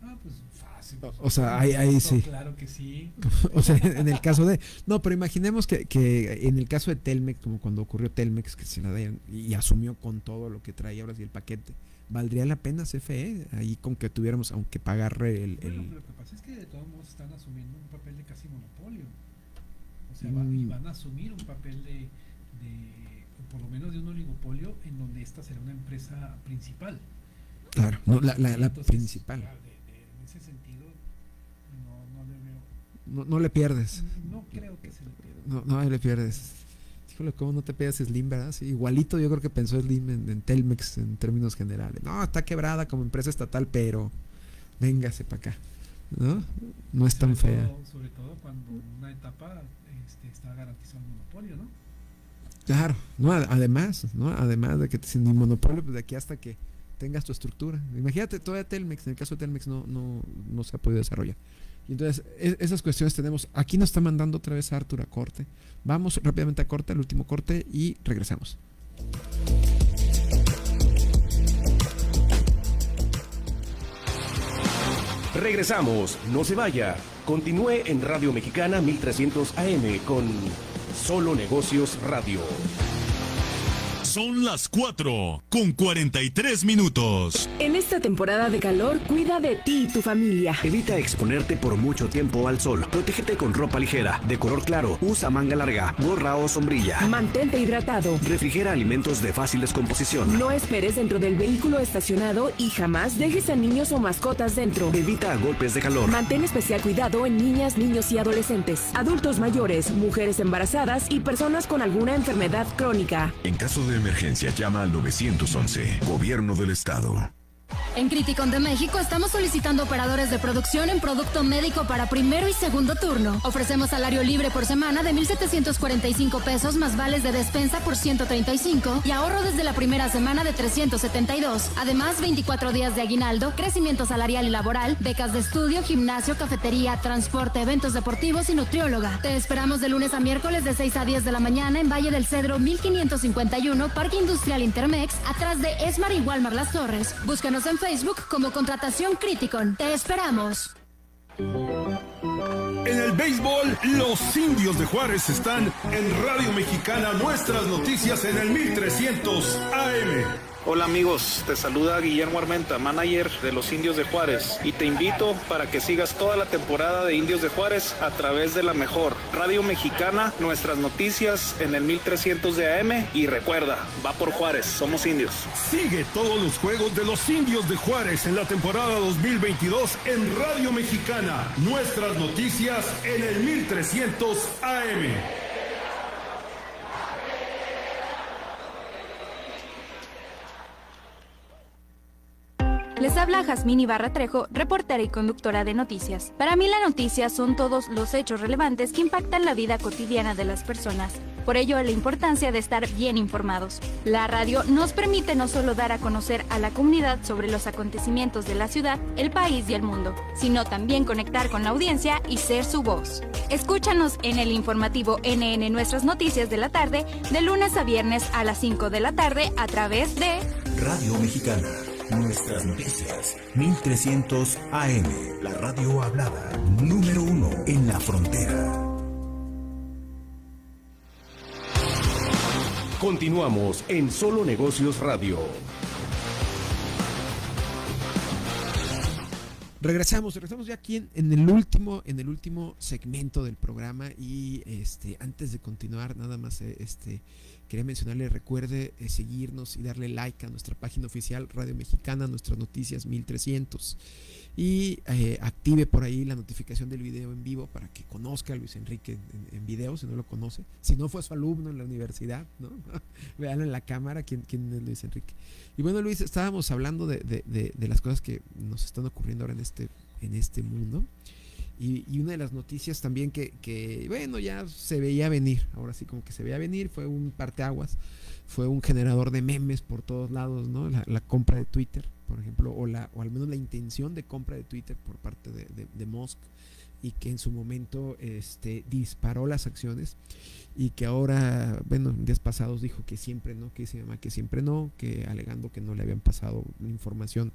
Ah, pues fácil. Pues, o sea, ahí, ahí sí. Claro que sí. [LAUGHS] o sea, en el caso de. No, pero imaginemos que, que, en el caso de Telmex, como cuando ocurrió Telmex, que se la dieron y asumió con todo lo que traía ahora sí el paquete, ¿valdría la pena CFE? Ahí con que tuviéramos, aunque pagar el. el... lo que pasa es que de todos modos están asumiendo un papel de casi monopolio. O sea, van, mm. van a asumir un papel de, de, por lo menos de un oligopolio, en donde esta será una empresa principal. Claro, no, la, la, la principal ese sentido no, no le veo. No, no, le pierdes. No creo que se le pierda. No, no le pierdes. Híjole, ¿cómo no te pierdes Slim, verdad? igualito yo creo que pensó Slim en, Telmex en términos generales. No, está quebrada como empresa estatal, pero véngase para acá. ¿No? No es tan fea. sobre todo cuando una etapa este, está garantizando el monopolio, ¿no? Claro, no, además, ¿no? Además de que sin monopolio, pues de aquí hasta que tengas tu estructura. Imagínate, todavía Telmex, en el caso de Telmex no, no, no se ha podido desarrollar. Y entonces, esas cuestiones tenemos. Aquí nos está mandando otra vez Artur a corte. Vamos rápidamente a corte, al último corte, y regresamos. Regresamos, no se vaya. Continúe en Radio Mexicana 1300 AM con Solo Negocios Radio. Son las 4 con 43 minutos. En esta temporada de calor, cuida de ti y tu familia. Evita exponerte por mucho tiempo al sol. Protégete con ropa ligera, de color claro. Usa manga larga, gorra o sombrilla. Mantente hidratado. Refrigera alimentos de fácil descomposición. No esperes dentro del vehículo estacionado y jamás dejes a niños o mascotas dentro. Evita golpes de calor. Mantén especial cuidado en niñas, niños y adolescentes, adultos mayores, mujeres embarazadas y personas con alguna enfermedad crónica. En caso de emergencia llama al 911, Gobierno del Estado. En Criticon de México estamos solicitando operadores de producción en producto médico para primero y segundo turno. Ofrecemos salario libre por semana de 1,745 pesos más vales de despensa por 135 y ahorro desde la primera semana de 372. Además, 24 días de aguinaldo, crecimiento salarial y laboral, becas de estudio, gimnasio, cafetería, transporte, eventos deportivos y nutrióloga. Te esperamos de lunes a miércoles de 6 a 10 de la mañana en Valle del Cedro 1551, Parque Industrial Intermex, atrás de Esmar y Walmar Las Torres. Búscanos en Facebook como Contratación Criticon. Te esperamos. En el béisbol, los indios de Juárez están en Radio Mexicana, nuestras noticias en el 1300 AM. Hola amigos, te saluda Guillermo Armenta, manager de los Indios de Juárez, y te invito para que sigas toda la temporada de Indios de Juárez a través de la mejor Radio Mexicana, nuestras noticias en el 1300 de AM y recuerda, va por Juárez, somos indios. Sigue todos los juegos de los Indios de Juárez en la temporada 2022 en Radio Mexicana, nuestras noticias en el 1300 AM. Les habla Jazmín Ibarra Trejo, reportera y conductora de noticias. Para mí la noticia son todos los hechos relevantes que impactan la vida cotidiana de las personas. Por ello, la importancia de estar bien informados. La radio nos permite no solo dar a conocer a la comunidad sobre los acontecimientos de la ciudad, el país y el mundo, sino también conectar con la audiencia y ser su voz. Escúchanos en el informativo NN Nuestras Noticias de la tarde, de lunes a viernes a las 5 de la tarde a través de Radio Mexicana. Nuestras noticias. 1300 AM. La radio hablada. Número uno en la frontera. Continuamos en Solo Negocios Radio. Regresamos, regresamos ya aquí en, el último, en el último segmento del programa y este antes de continuar nada más eh, este quería mencionarle recuerde eh, seguirnos y darle like a nuestra página oficial Radio Mexicana, nuestras noticias 1300 y eh, active por ahí la notificación del video en vivo para que conozca a Luis Enrique en, video, si no lo conoce. Si no fue su alumno en la universidad, ¿no? [LAUGHS] Vean en la cámara quién, quién, es Luis Enrique. Y bueno, Luis, estábamos hablando de, de, de, las cosas que nos están ocurriendo ahora en este, en este mundo. Y, y, una de las noticias también que, que, bueno, ya se veía venir, ahora sí como que se veía venir, fue un parteaguas, fue un generador de memes por todos lados, ¿no? La, compra de Twitter por ejemplo, o, la, o al menos la intención de compra de Twitter por parte de, de, Musk y que en su momento este, disparó las acciones y que ahora, bueno, días pasados dijo que siempre no, que dice mamá que siempre no, que alegando que no le habían pasado información,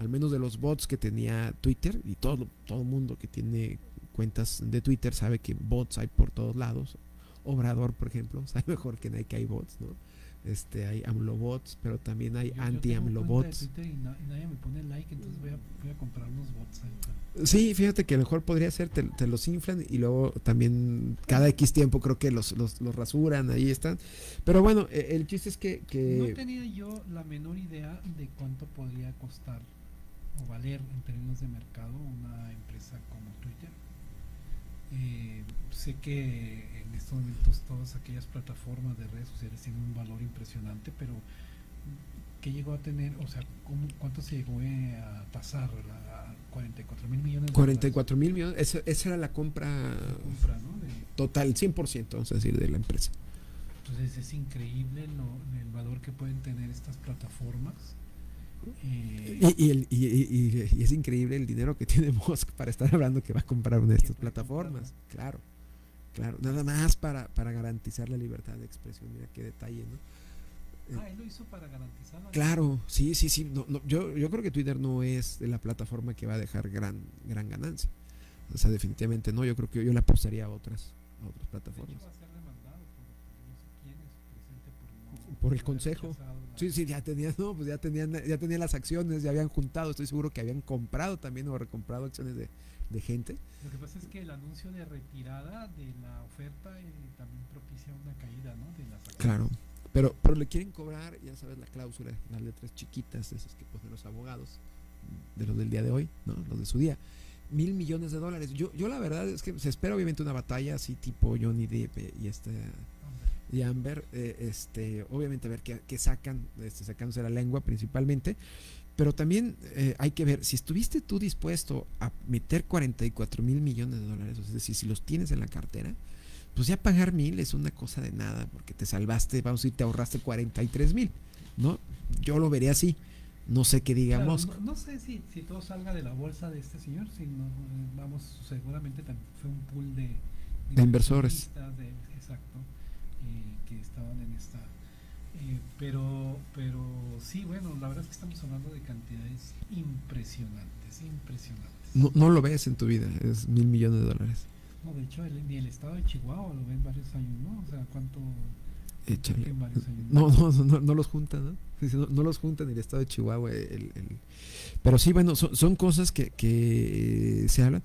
al menos de los bots que tenía Twitter y todo todo mundo que tiene cuentas de Twitter sabe que bots hay por todos lados. Obrador, por ejemplo, [LAUGHS] sabe mejor que hay que hay bots, ¿no? este hay AMLOBots, pero también hay anti-AMLOBots. Y, nadie me pone like, entonces voy a, voy a comprar unos bots. Sí, fíjate que mejor podría ser, te, te, los inflan y luego también cada X tiempo creo que los, los, los rasuran, ahí están. Pero bueno, e, el chiste es que, que... No tenía yo la menor idea de cuánto podría costar o valer en términos de mercado una empresa como Twitter. Eh, sé que en estos momentos todas aquellas plataformas de redes sociales tienen un valor impresionante, pero ¿qué llegó a tener? O sea, ¿cuánto se llegó eh, a pasar? A 44 mil millones de 44 mil millones, esa, esa, era la compra, total, 100%, vamos a decir, de la empresa. Entonces es increíble el valor que pueden tener estas plataformas y, y, es increíble el dinero que [LAUGHS] tiene Musk para estar hablando que va a comprar una de estas plataformas. Claro, claro. Nada más para, para garantizar la libertad de expresión. Mira qué detalle, ¿no? Ah, él lo hizo para garantizar Claro, sí, sí, sí. No, no, yo, yo creo que Twitter no es la plataforma que va a dejar gran, gran ganancia. O sea, definitivamente no. Yo creo que yo le apostaría a otras, a otras plataformas. por el consejo. Sí, sí, ya tenían, no, pues ya tenían, ya tenían las acciones, ya habían juntado, estoy seguro que habían comprado también o recomprado acciones de, gente. Lo que pasa es que el anuncio de retirada de la oferta eh, también propicia una caída, ¿no? De las acciones. Claro, pero, pero le quieren cobrar, ya sabes, la cláusula, las letras chiquitas, esas que ponen los abogados, de los del día de hoy, ¿no? Los de su día. Mil millones de dólares. Yo, yo la verdad es que se espera obviamente una batalla así tipo Johnny Depp y este y Amber, eh, este, obviamente a ver qué, sacan, este, sacándose la lengua principalmente, pero también eh, hay que ver, si estuviste tú dispuesto a meter 44 mil millones de dólares, es decir, si los tienes en la cartera, pues ya pagar mil es una cosa de nada, porque te salvaste, vamos a decir, te ahorraste 43 mil, ¿no? Yo lo vería así. No sé qué digamos. no, sé si, si, todo salga de la bolsa de este señor, si vamos, seguramente fue un pool de, de, inversores. exacto que estaban en esta. Eh, pero, pero sí, bueno, la verdad es que estamos hablando de cantidades impresionantes, impresionantes. No, no lo ves en tu vida, es mil millones de dólares. No, de hecho, ni el estado de Chihuahua lo ven varios años, ¿no? O sea, ¿cuánto? Échale. No, no, no, no, los juntan, ¿no? No, los juntan el estado de Chihuahua. El, el... Pero sí, bueno, son, son cosas que, que se hablan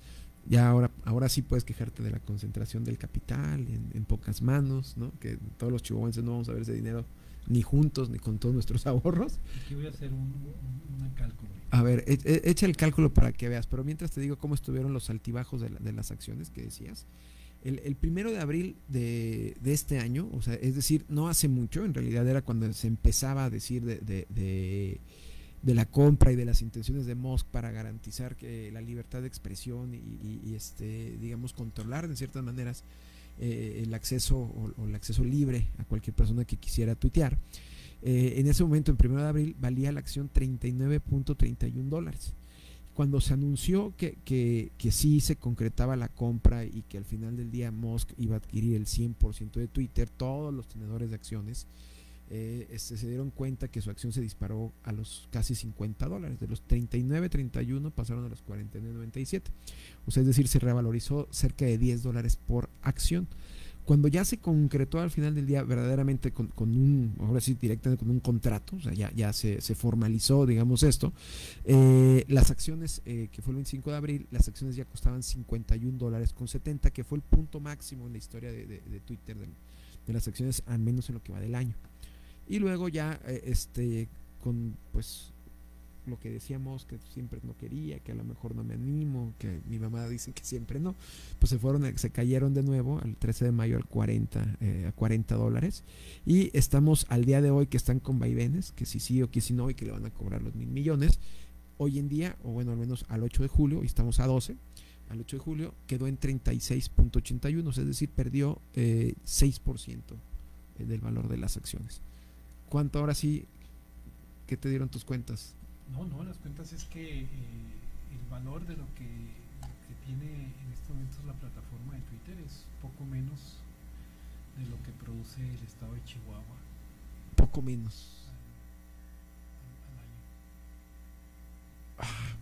ya ahora, ahora sí puedes quejarte de la concentración del capital en, pocas manos, ¿no? Que todos los chihuahuenses no vamos a ver ese dinero ni juntos ni con todos nuestros [LAUGHS] ahorros. Aquí voy a hacer un, cálculo. A ver, e, e, echa el cálculo para que veas, pero mientras te digo cómo estuvieron los altibajos de, de las acciones que decías. El, el, primero de abril de, de, este año, o sea, es decir, no hace mucho, en realidad era cuando se empezaba a decir de, de de la compra y de las intenciones de Musk para garantizar que la libertad de expresión y, este, digamos, controlar de ciertas maneras eh, el acceso o, el acceso libre a cualquier persona que quisiera tuitear. Eh, en ese momento, en 1 de abril, valía la acción 39.31 dólares. Cuando se anunció que, que, que, sí se concretaba la compra y que al final del día Musk iba a adquirir el 100% de Twitter, todos los tenedores de acciones eh, este, se dieron cuenta que su acción se disparó a los casi 50 dólares. De los 39.31 pasaron a los 49.97. O sea, es decir, se revalorizó cerca de 10 dólares por acción. Cuando ya se concretó al final del día verdaderamente con, un, ahora sí directamente con un contrato, o sea, ya, ya se, formalizó, digamos esto, eh, las acciones, eh, que fue el 25 de abril, las acciones ya costaban 51 dólares con 70, que fue el punto máximo en la historia de, Twitter de, de las acciones, al menos en lo que va del año. Y luego ya, eh, este, con pues lo que decíamos que siempre no quería, que a lo mejor no me animo, que mi mamá dice que siempre no, pues se fueron, se cayeron de nuevo al 13 de mayo al 40, eh, a 40 dólares y estamos al día de hoy que están con vaivenes, que si sí o que si no y que le van a cobrar los mil millones. Hoy en día, o bueno, al menos al 8 de julio, y estamos a 12, al 8 de julio quedó en 36.81, es decir, perdió eh, 6% del valor de las acciones. ¿Cuánto ahora sí? ¿Qué te dieron tus cuentas? No, no, las cuentas es que eh, el valor de lo que, tiene en estos momentos la plataforma de Twitter es poco menos de lo que produce el estado de Chihuahua. Poco menos. Al, año. Ah,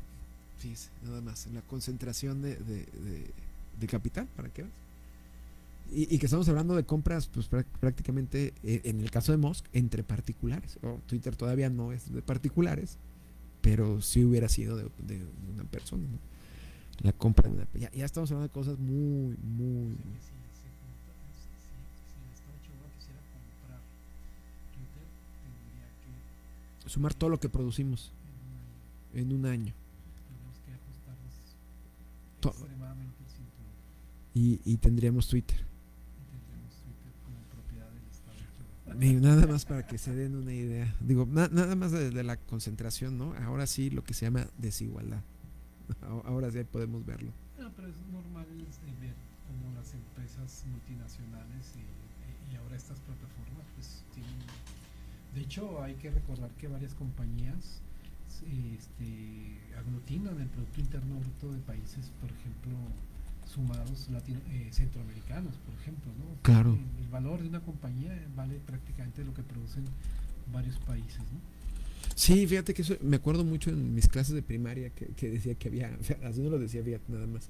sí, nada más. En la concentración de, de, de capital, ¿para qué? Y, que estamos hablando de compras, pues prácticamente, eh, en el caso de Musk, entre particulares. Twitter todavía no es de particulares, pero sí hubiera sido de, una persona. La compra de una, ya, ya, estamos hablando de cosas muy, muy. Sumar todo lo que producimos en un año. Y, y tendríamos Twitter. Nada más para que se den una idea. Digo, nada más de, la concentración, ¿no? Ahora sí lo que se llama desigualdad. [LAUGHS] Ahora sí podemos verlo. Pero es normal este, ver como las empresas multinacionales y, ahora estas plataformas, pues. De hecho, hay que recordar que varias compañías este, aglutinan el Producto Interno Bruto de países, por ejemplo, sumados latino, eh, centroamericanos, por ejemplo. ¿no? Claro. El, valor de una compañía vale prácticamente lo que producen varios países. ¿no? Sí, fíjate que eso me acuerdo mucho en mis clases de primaria que, decía que había, [LAUGHS] así no lo decía nada más,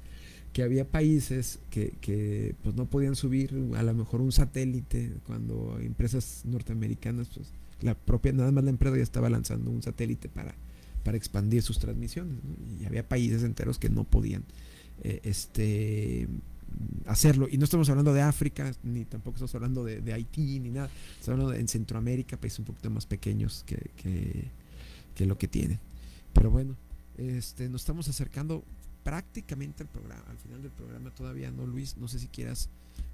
que había países que, que pues no podían subir a lo mejor un satélite cuando empresas norteamericanas, pues la propia, nada más la empresa ya estaba lanzando un satélite para, para expandir sus transmisiones, y había países enteros que no podían eh, este hacerlo. Y no estamos hablando de África, ni tampoco estamos hablando de, Haití, ni nada. Estamos hablando de, en Centroamérica, países un poquito más pequeños que, que, lo que tienen. Pero bueno, este, nos estamos acercando prácticamente al programa, al final del programa todavía no, Luis. No sé si quieras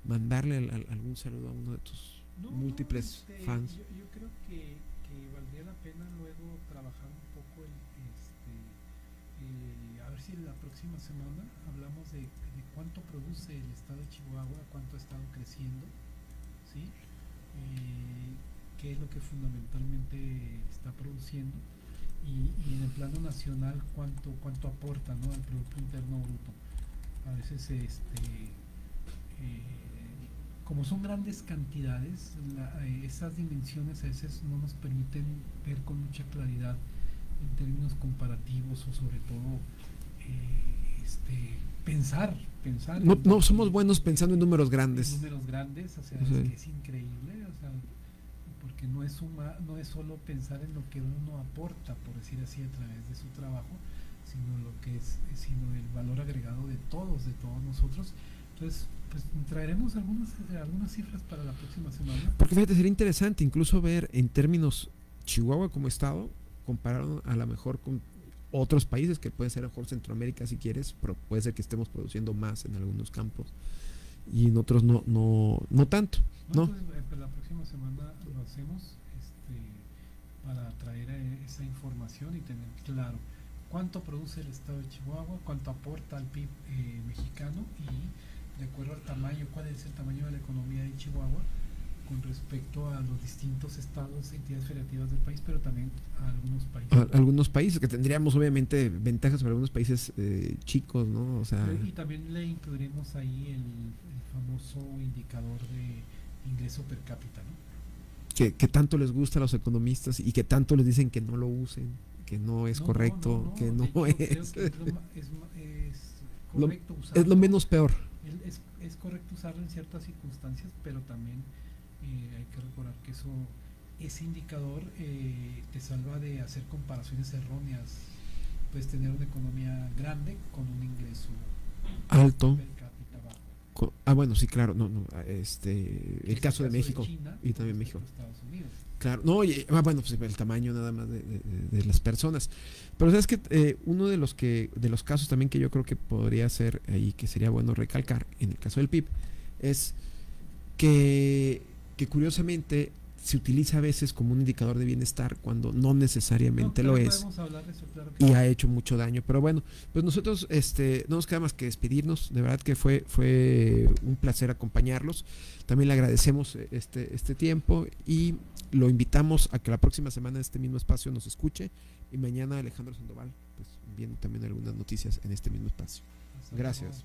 mandarle algún saludo a uno de tus múltiples este, fans. Yo, creo que, valdría la pena luego ver si la próxima semana hablamos de, cuánto produce el estado de Chihuahua, cuánto ha estado creciendo, ¿sí? Eh, qué es lo que fundamentalmente está produciendo y, en el plano nacional cuánto cuánto aporta ¿no? al Producto Interno Bruto. A veces este, eh, como son grandes cantidades, eh, esas dimensiones a veces no nos permiten ver con mucha claridad en términos comparativos o sobre todo este, pensar, pensar. No, no somos buenos pensando en números grandes. números grandes, o sea, es, es, increíble, o sea, porque no es, suma, no es solo pensar en lo que uno aporta, por decir así, a través de su trabajo, sino lo que es, sino el valor agregado de todos, de todos nosotros. Entonces, pues traeremos algunas, algunas cifras para la próxima semana. Porque fíjate, sería interesante incluso ver en términos Chihuahua como estado, comparado a lo mejor con otros países, que puede ser mejor Centroamérica si quieres, pero puede ser que estemos produciendo más en algunos campos y en otros no no no tanto. ¿no? Pues, la próxima semana lo hacemos. Este, para traer eh, esa información y tener claro cuánto produce el estado de Chihuahua, cuánto aporta al PIB eh, mexicano y de acuerdo al tamaño, cuál es el tamaño de la economía de Chihuahua con respecto a los distintos estados, entidades federativas del país, pero también a algunos países. algunos países que tendríamos obviamente ventajas sobre algunos países eh, chicos, ¿no? O sea, y también le incluiremos ahí el, famoso indicador de ingreso per cápita, ¿no? Que, que, tanto les gusta a los economistas y que tanto les dicen que no lo usen, que no es correcto, que no es. es, correcto usarlo. Es lo menos peor. Es, es correcto usarlo en ciertas circunstancias, pero también eh, hay que recordar que eso ese indicador eh, te salva de hacer comparaciones erróneas. Puedes tener una economía grande con un ingreso alto. ah, bueno, sí, claro, no, no, este, el caso, de México y también México. Claro, no, ah, bueno, pues el tamaño nada más de, las personas. Pero sabes que eh, uno de los que, de los casos también que yo creo que podría ser ahí que sería bueno recalcar en el caso del PIB es que que curiosamente se utiliza a veces como un indicador de bienestar cuando no necesariamente lo es y ha hecho mucho daño. Pero bueno pues nosotros este no nos queda más que despedirnos. De verdad que fue fue un placer acompañarlos. También le agradecemos este este tiempo y lo invitamos a que la próxima semana en este mismo espacio nos escuche y mañana Alejandro Sandoval pues viendo también algunas noticias en este mismo espacio. Gracias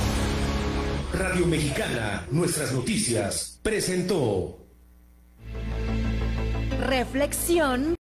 Radio Mexicana, nuestras noticias, presentó. Reflexión